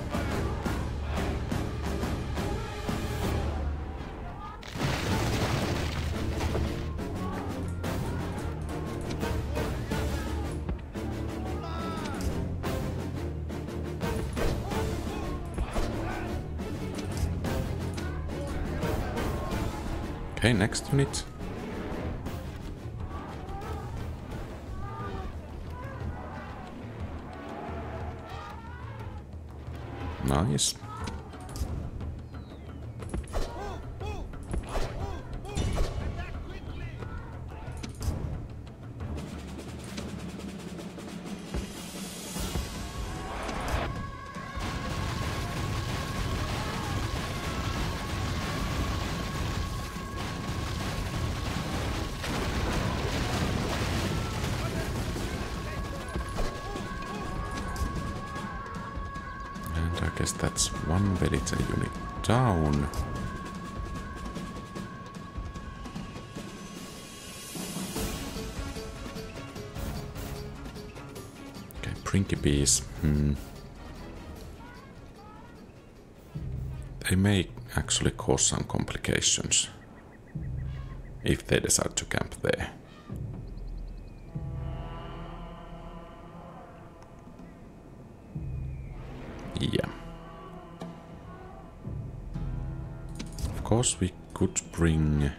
They may actually cause some complications if they decide to camp there. Yeah. Of course, we could bring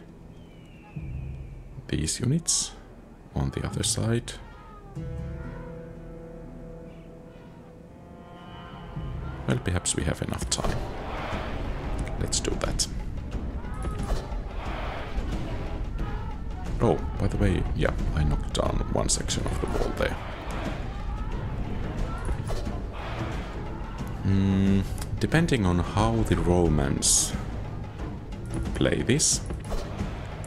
these units on the other side. Well, perhaps we have enough time. Let's do that. Oh, by the way, yeah, I knocked down one section of the wall there. Hmm, depending on how the Romans play this,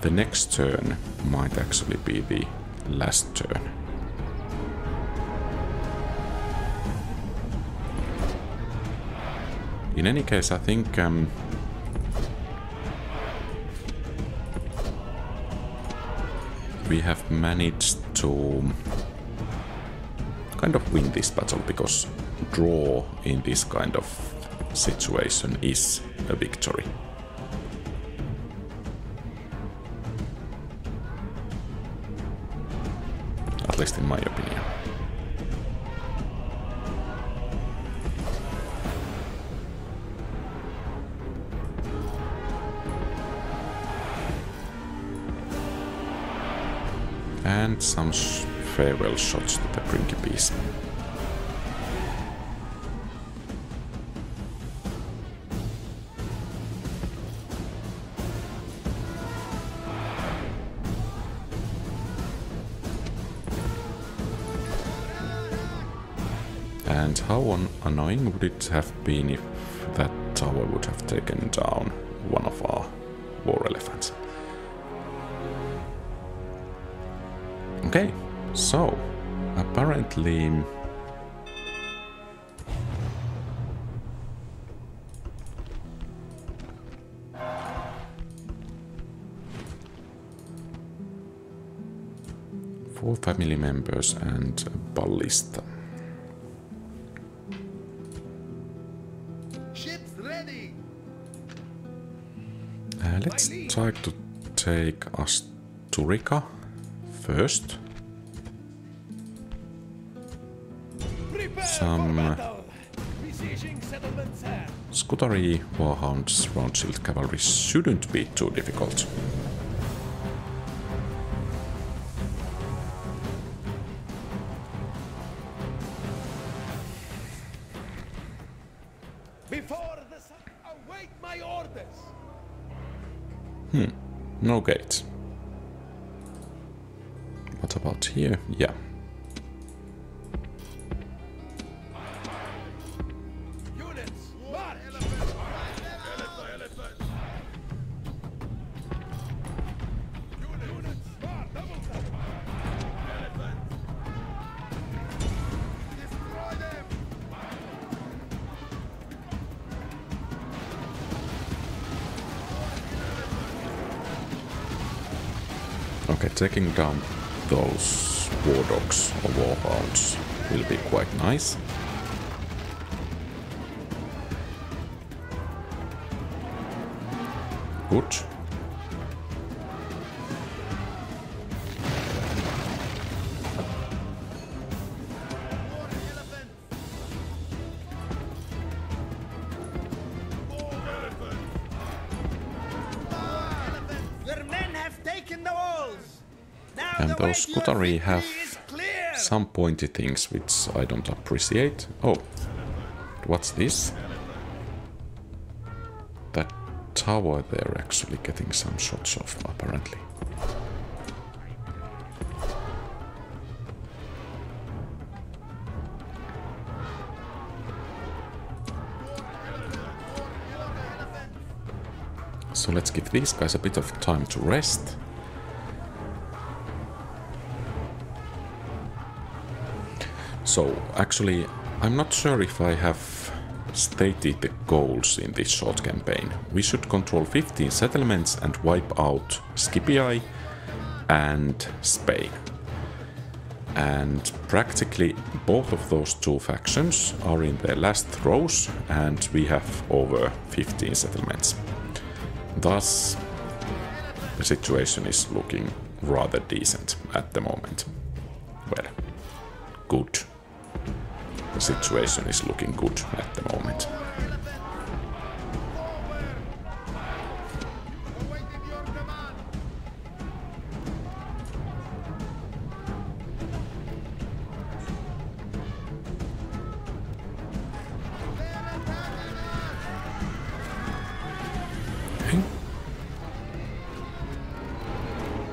the next turn might actually be the last turn. In any case, I think um, we have managed to kind of win this battle because draw in this kind of situation is a victory. At least in my opinion. And some sh farewell shots to the Principes. And how an annoying would it have been if that tower would have taken down one of our war elephants? Four family members and a ballista. Ships ready! Uh, let's try to take us to Rika first. Some. Scutarii, Warhounds, Roundshield Cavalry shouldn't be too difficult. Taking down those war dogs or warhounds will be quite nice. Victory have. Some pointy things which I don't appreciate. Oh, what's this? That tower they're actually getting some shots off, apparently. So let's give these guys a bit of time to rest. Actually, I'm not sure if I have stated the goals in this short campaign. We should control 15 settlements and wipe out Scipii and Spain. And practically both of those two factions are in their last throes, and we have over 15 settlements. Thus, the situation is looking rather decent at the moment. Well, good. The situation is looking good at the moment.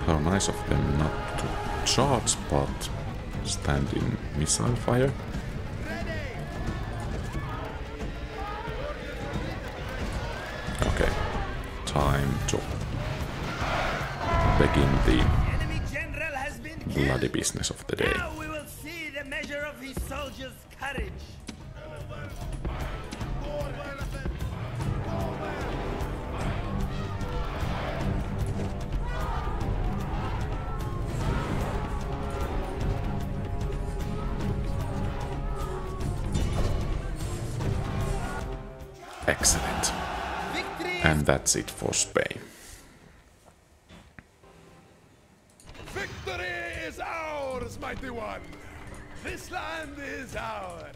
How nice of them not to charge, but stand in missile fire. And that's it for Spain. Victory is ours, mighty one! This land is ours!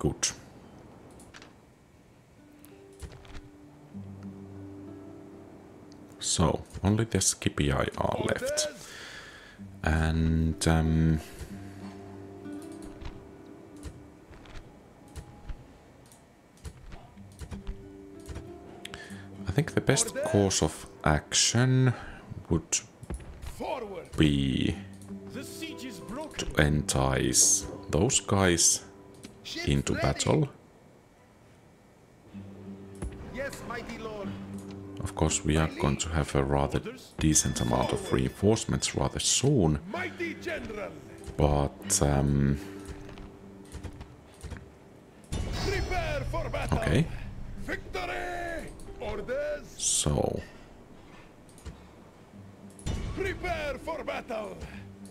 Good. So, only the Scipii are left. And um, I think the best course of action would be The siege is broken. to entice those guys into battle. Of course, we are going to have a rather decent amount of reinforcements rather soon, but um, Prepare for battle! okay. Victory! So, Prepare for battle!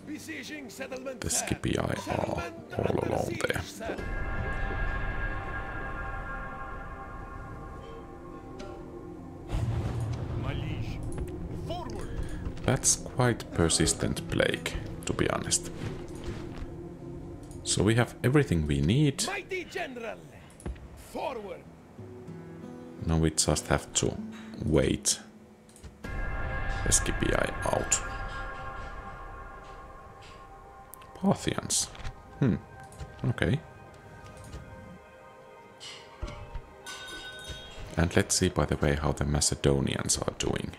Besieging settlement. The. Scipii are all siege, there. That's quite persistent plague, to be honest. So we have everything we need. Mighty general! Forward! Now we just have to wait Scipii out. Parthians. Hmm. Okay. And let's see, by the way, how the Macedonians are doing.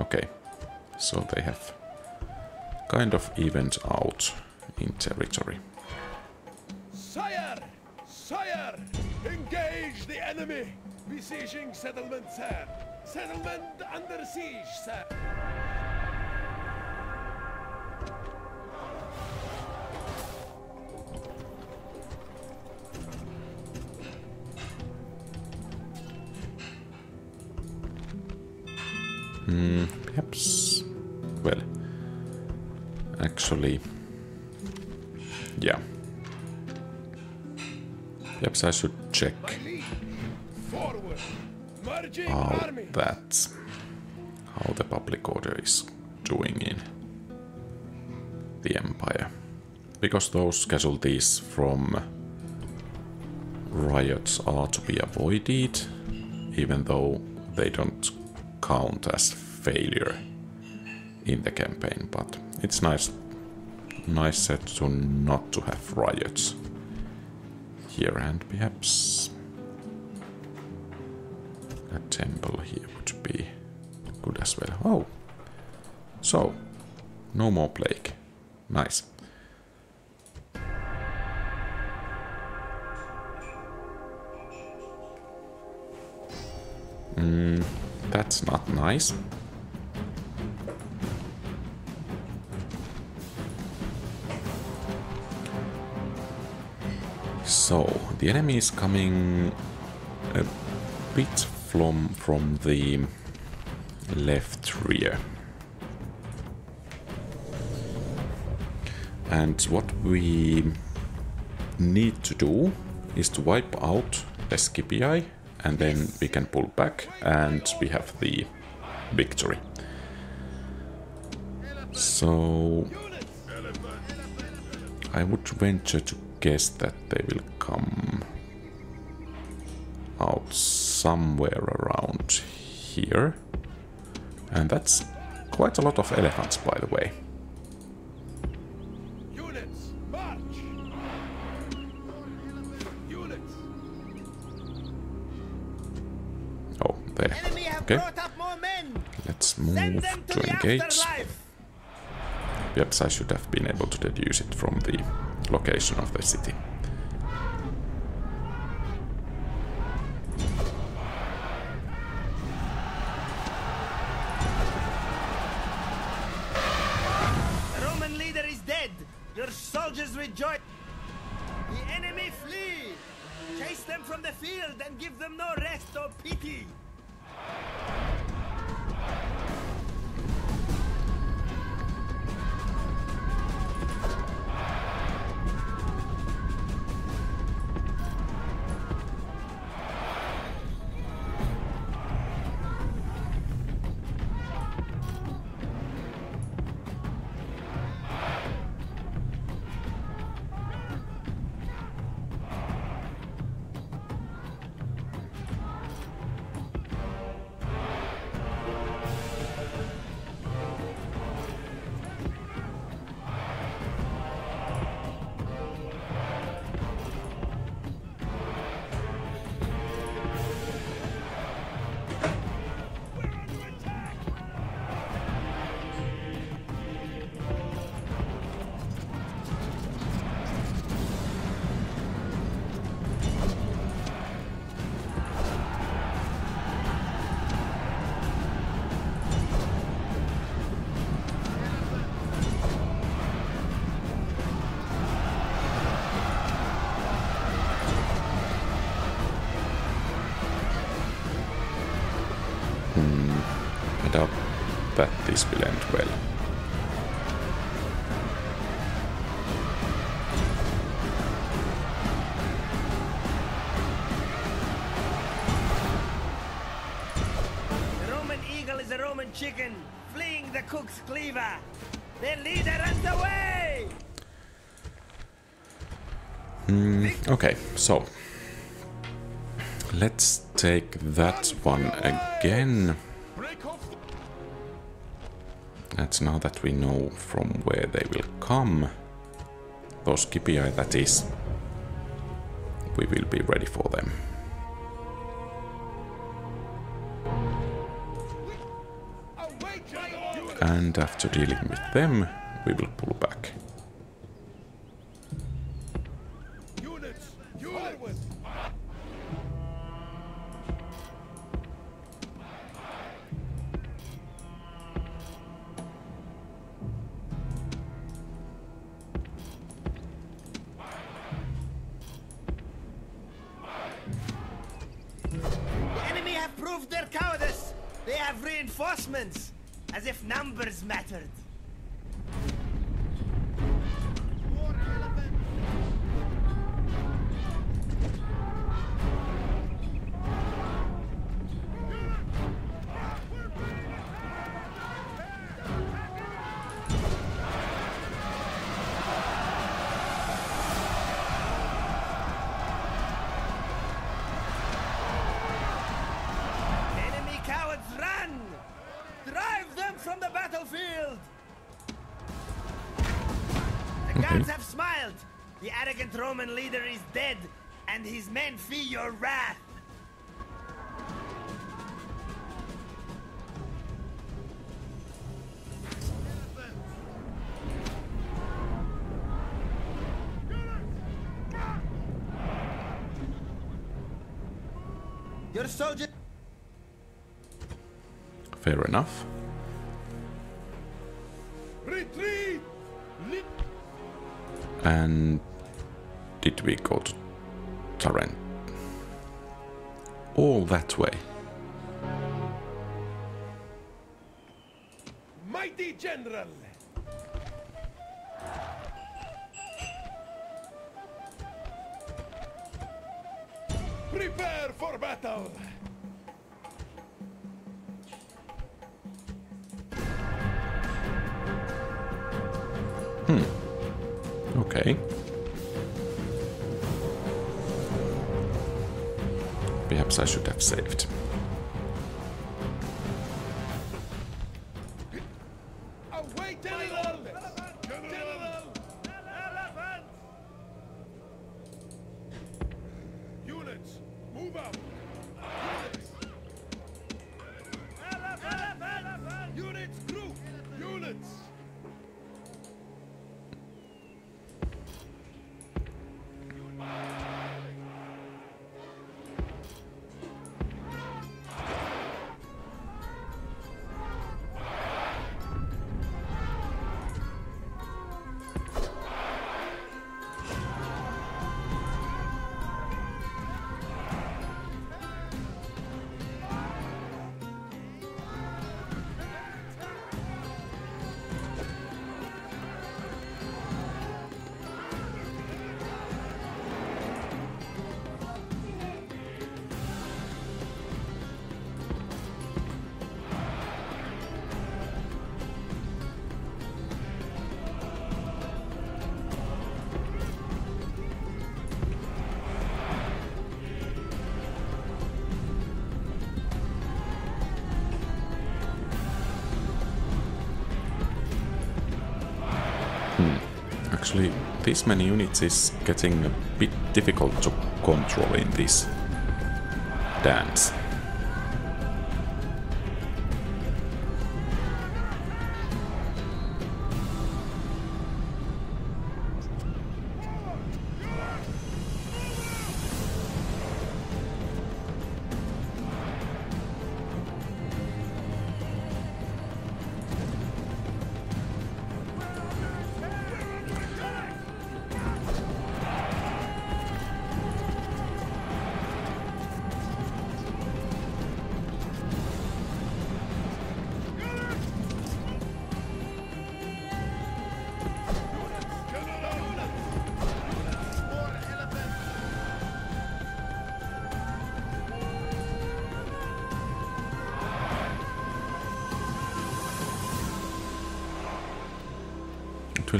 Okay, so they have kind of evened out in territory. Sire! Sire! Engage the enemy! Besieging settlement, sir! Settlement under siege, sir! Actually, yeah. Perhaps I should check how that, how the public order is doing in the empire, because those casualties from riots are to be avoided, even though they don't count as failure in the campaign. But it's nice, nice set to not to have riots here, and perhaps a temple here would be good as well. Oh, so no more plague. Nice. Mm, that's not nice. So, the enemy is coming a bit from, from the left rear. And what we need to do is to wipe out the Scipii and then we can pull back and we have the victory. So I would venture to guess that they will come out somewhere around here. And that's quite a lot of elephants, by the way. Units, march! Units! Oh, there. Okay, brought up more men. let's Send move them to, to the engage. Perhaps I should have been able to deduce it from the location of the city. The cleaver. Their leader runs away. Hmm, okay, so let's take that one again. That's now that we know from where they will come. Those Scipii, that is. we will be ready for them. And after dealing with them, we will pull back. Units, forward! The enemy have proved their cowardice. They have reinforcements, as if numbers mattered. Your wrath! a soldier Fair enough. Retreat! And did we go to Tarent? All that way. Mighty General! Prepare for battle! Hmm. Okay. I should have saved. Actually, this many units is getting a bit difficult to control in this dance.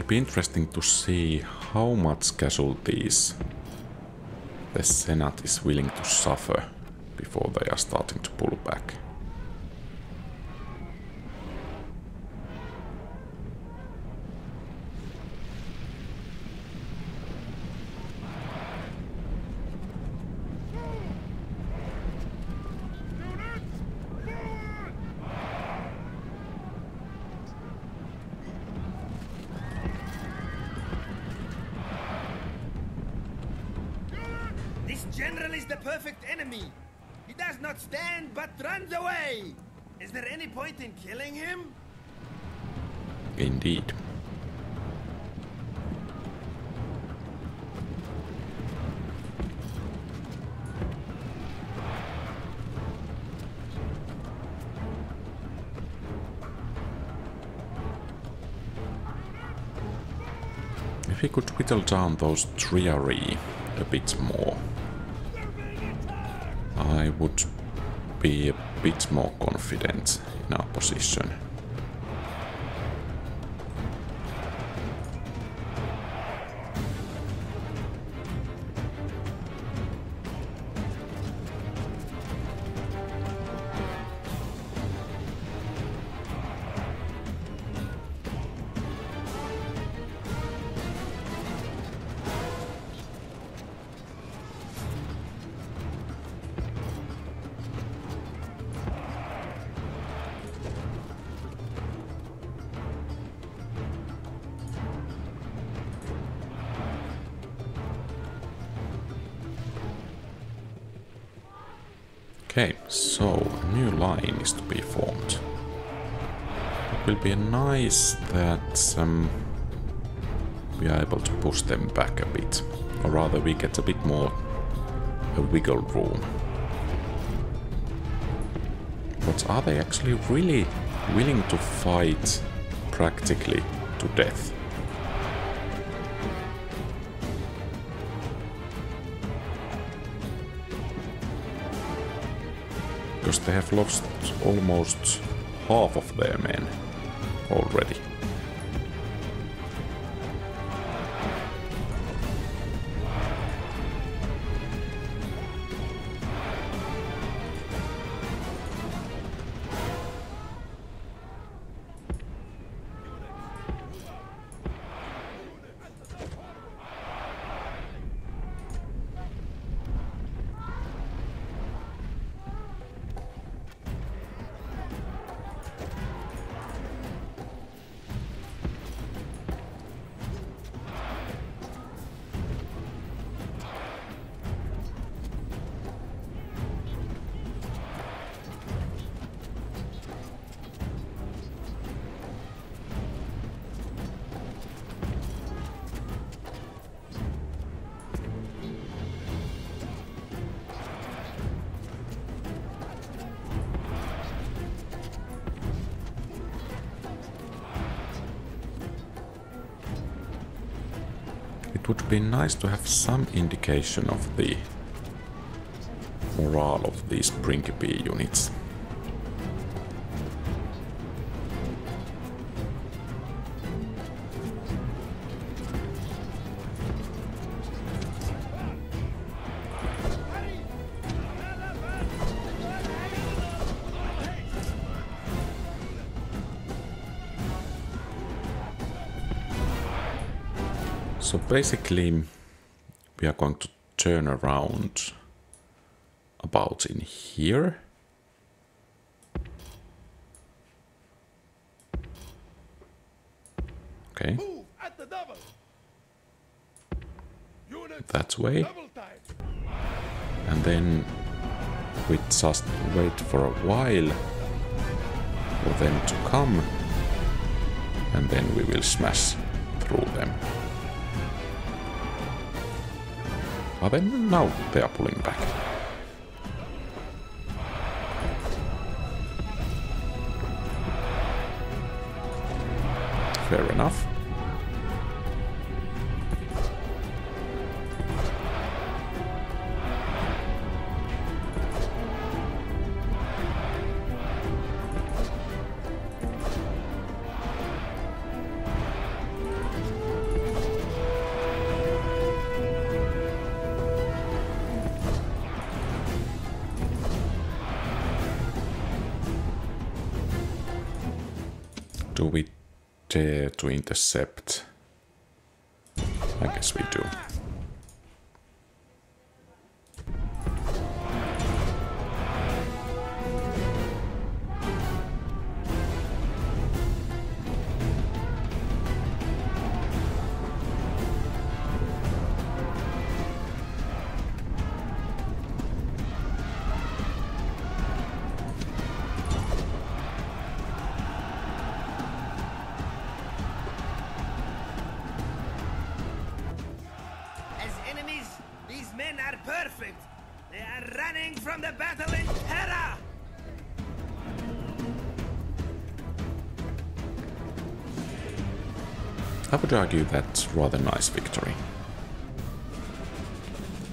Will be interesting to see how much casualties the Senate is willing to suffer before they are starting to pull back. Could whittle down those triarii a bit more, I would be a bit more confident in our position. Okay, so a new line is to be formed. It will be nice that um, we are able to push them back a bit. Or rather, we get a bit more a wiggle room. But are they actually really willing to fight practically to death? Because they have lost almost half of their men already. Nice to have some indication of the morale of these Principes units. Basically, we are going to turn around about in here. Okay, Move at the double. That way. And then we just wait for a while for them to come. And then we will smash through them. But then now they are pulling back. Fair enough. To argue that's rather nice victory.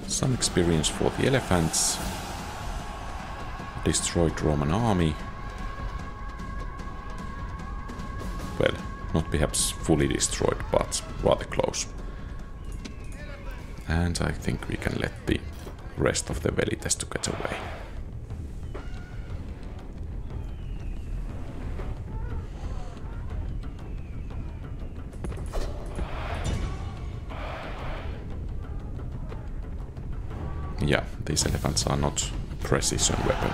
Some experience for the elephants. Destroyed Roman army. Well, not perhaps fully destroyed, but rather close. And I think we can let the rest of the Velites to get away. These elephants are not a precision weapon.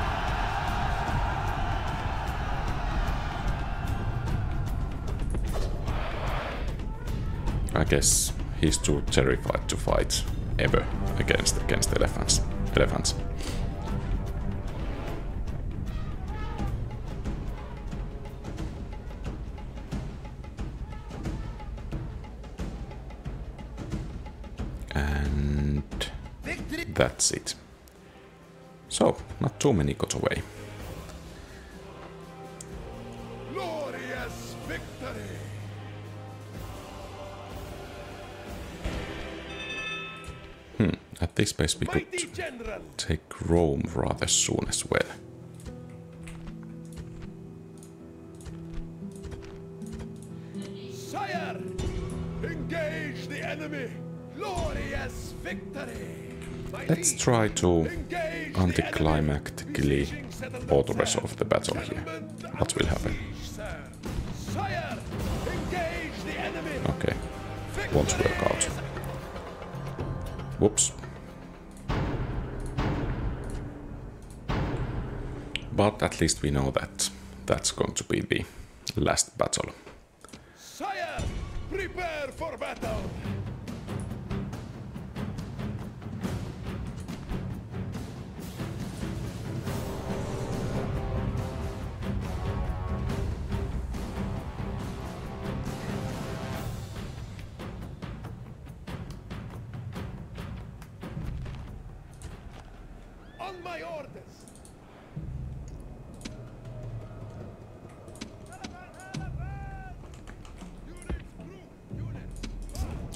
I guess he's too terrified to fight ever against against elephants. Elephants. So, too many got away. Glorious victory! Hmm, at this pace we could take Rome rather soon as well. Sire! Engage the enemy! Glorious victory! Let's try to anticlimactically auto-resolve the battle here. What will happen? Okay, won't work out. Whoops. But at least we know that that's going to be the last battle. Sire, prepare for battle!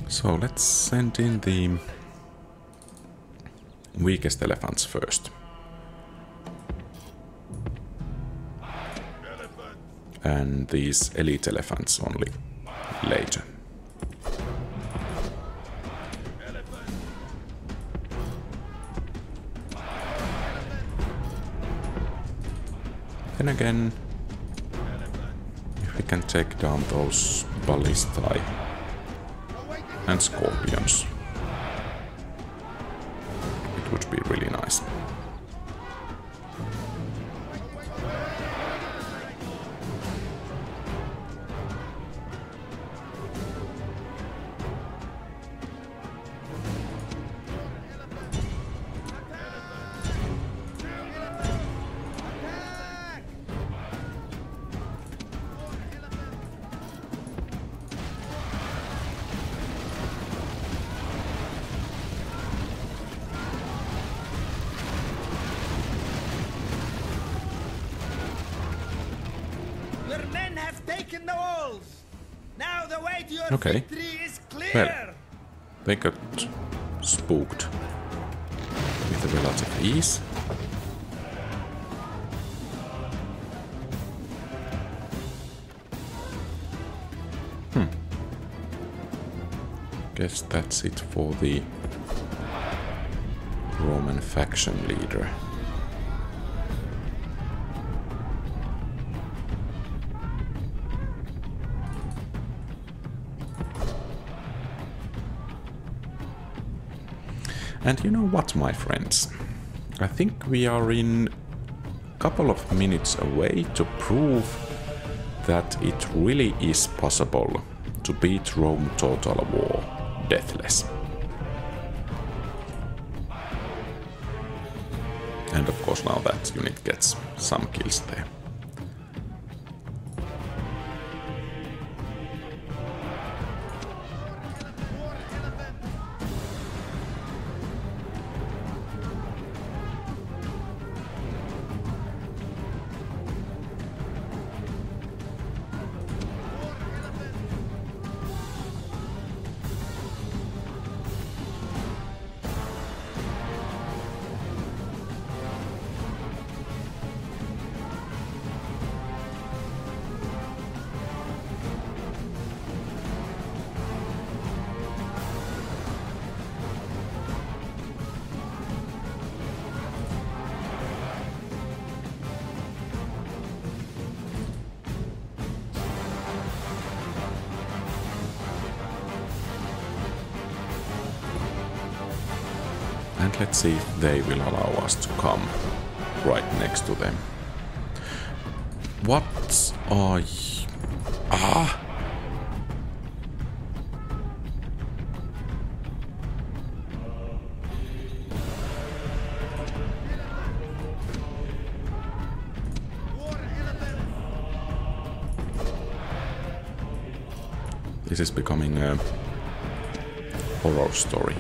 So let's send in the weakest elephants first. And these elite elephants only later. Then again, if we can take down those ballistae and scorpions, it would be really nice. Okay. Well. They got spooked with a relative ease. Hmm. Guess that's it for the Roman faction leader. And you know what, my friends? I think we are in a couple of minutes away to prove that it really is possible to beat Rome Total War deathless. And of course now that unit gets some kills there. They will allow us to come right next to them. What are y- Ah! This is becoming a horror story.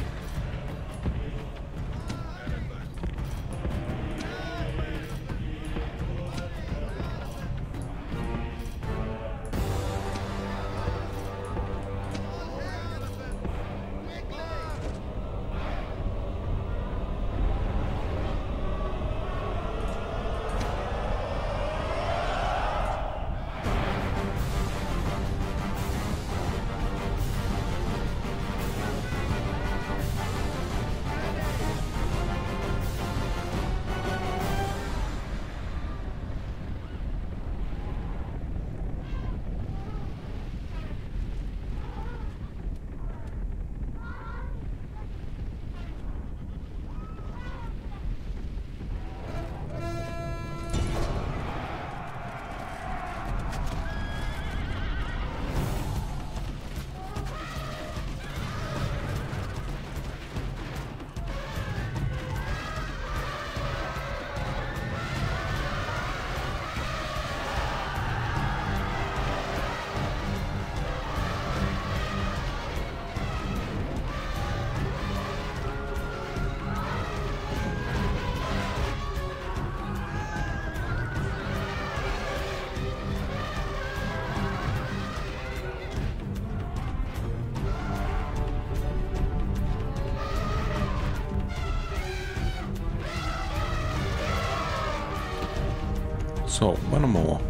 So, one more.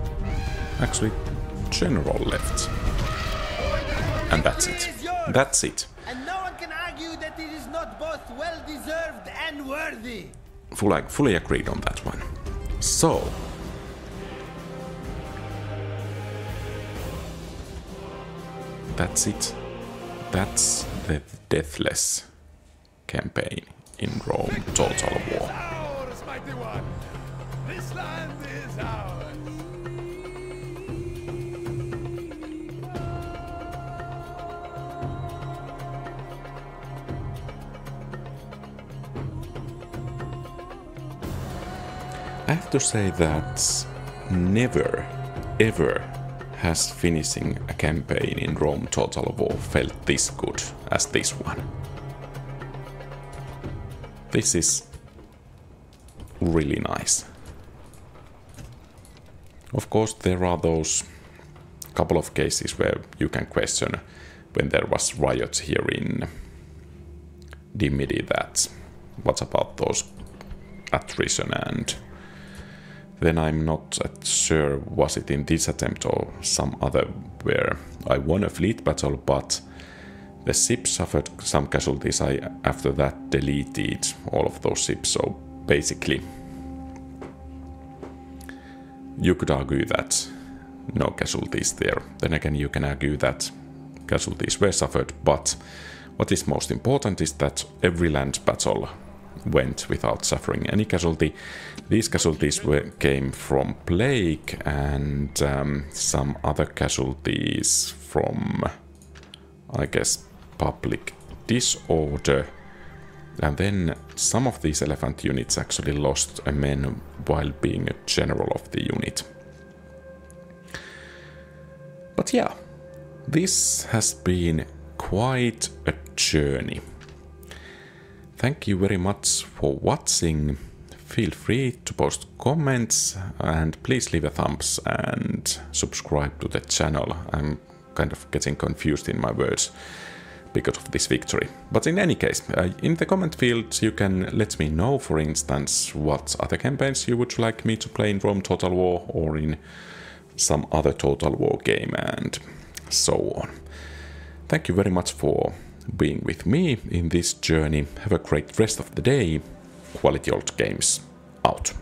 Actually, general left. And that's it. That's it. And no one can argue that it is not both well deserved and worthy. Fully, fully agreed on that one. So, that's it. That's the Deathless campaign in Rome Total War. I have to say that never, ever has finishing a campaign in Rome Total War felt this good as this one. This is really nice. Of course, there are those couple of cases where you can question when there was riots here in Dimmidi that what about those attrition and then I'm not sure was it in this attempt or some other where I won a fleet battle but the ship suffered some casualties. I after that deleted all of those ships. So basically you could argue that no casualties there. Then again you can argue that casualties were suffered but what is most important is that every land battle went without suffering any casualty. These casualties were, came from plague and um, some other casualties from, I guess, public disorder. And then some of these elephant units actually lost a man while being a general of the unit. But yeah, this has been quite a journey. Thank you very much for watching. Feel free to post comments and please leave a thumbs and subscribe to the channel. I'm kind of getting confused in my words because of this victory. But in any case, uh, in the comment field you can let me know, for instance, what other campaigns you would like me to play in Rome Total War or in some other Total War game and so on. Thank you very much for being with me in this journey. Have a great rest of the day. Quality Old Games out.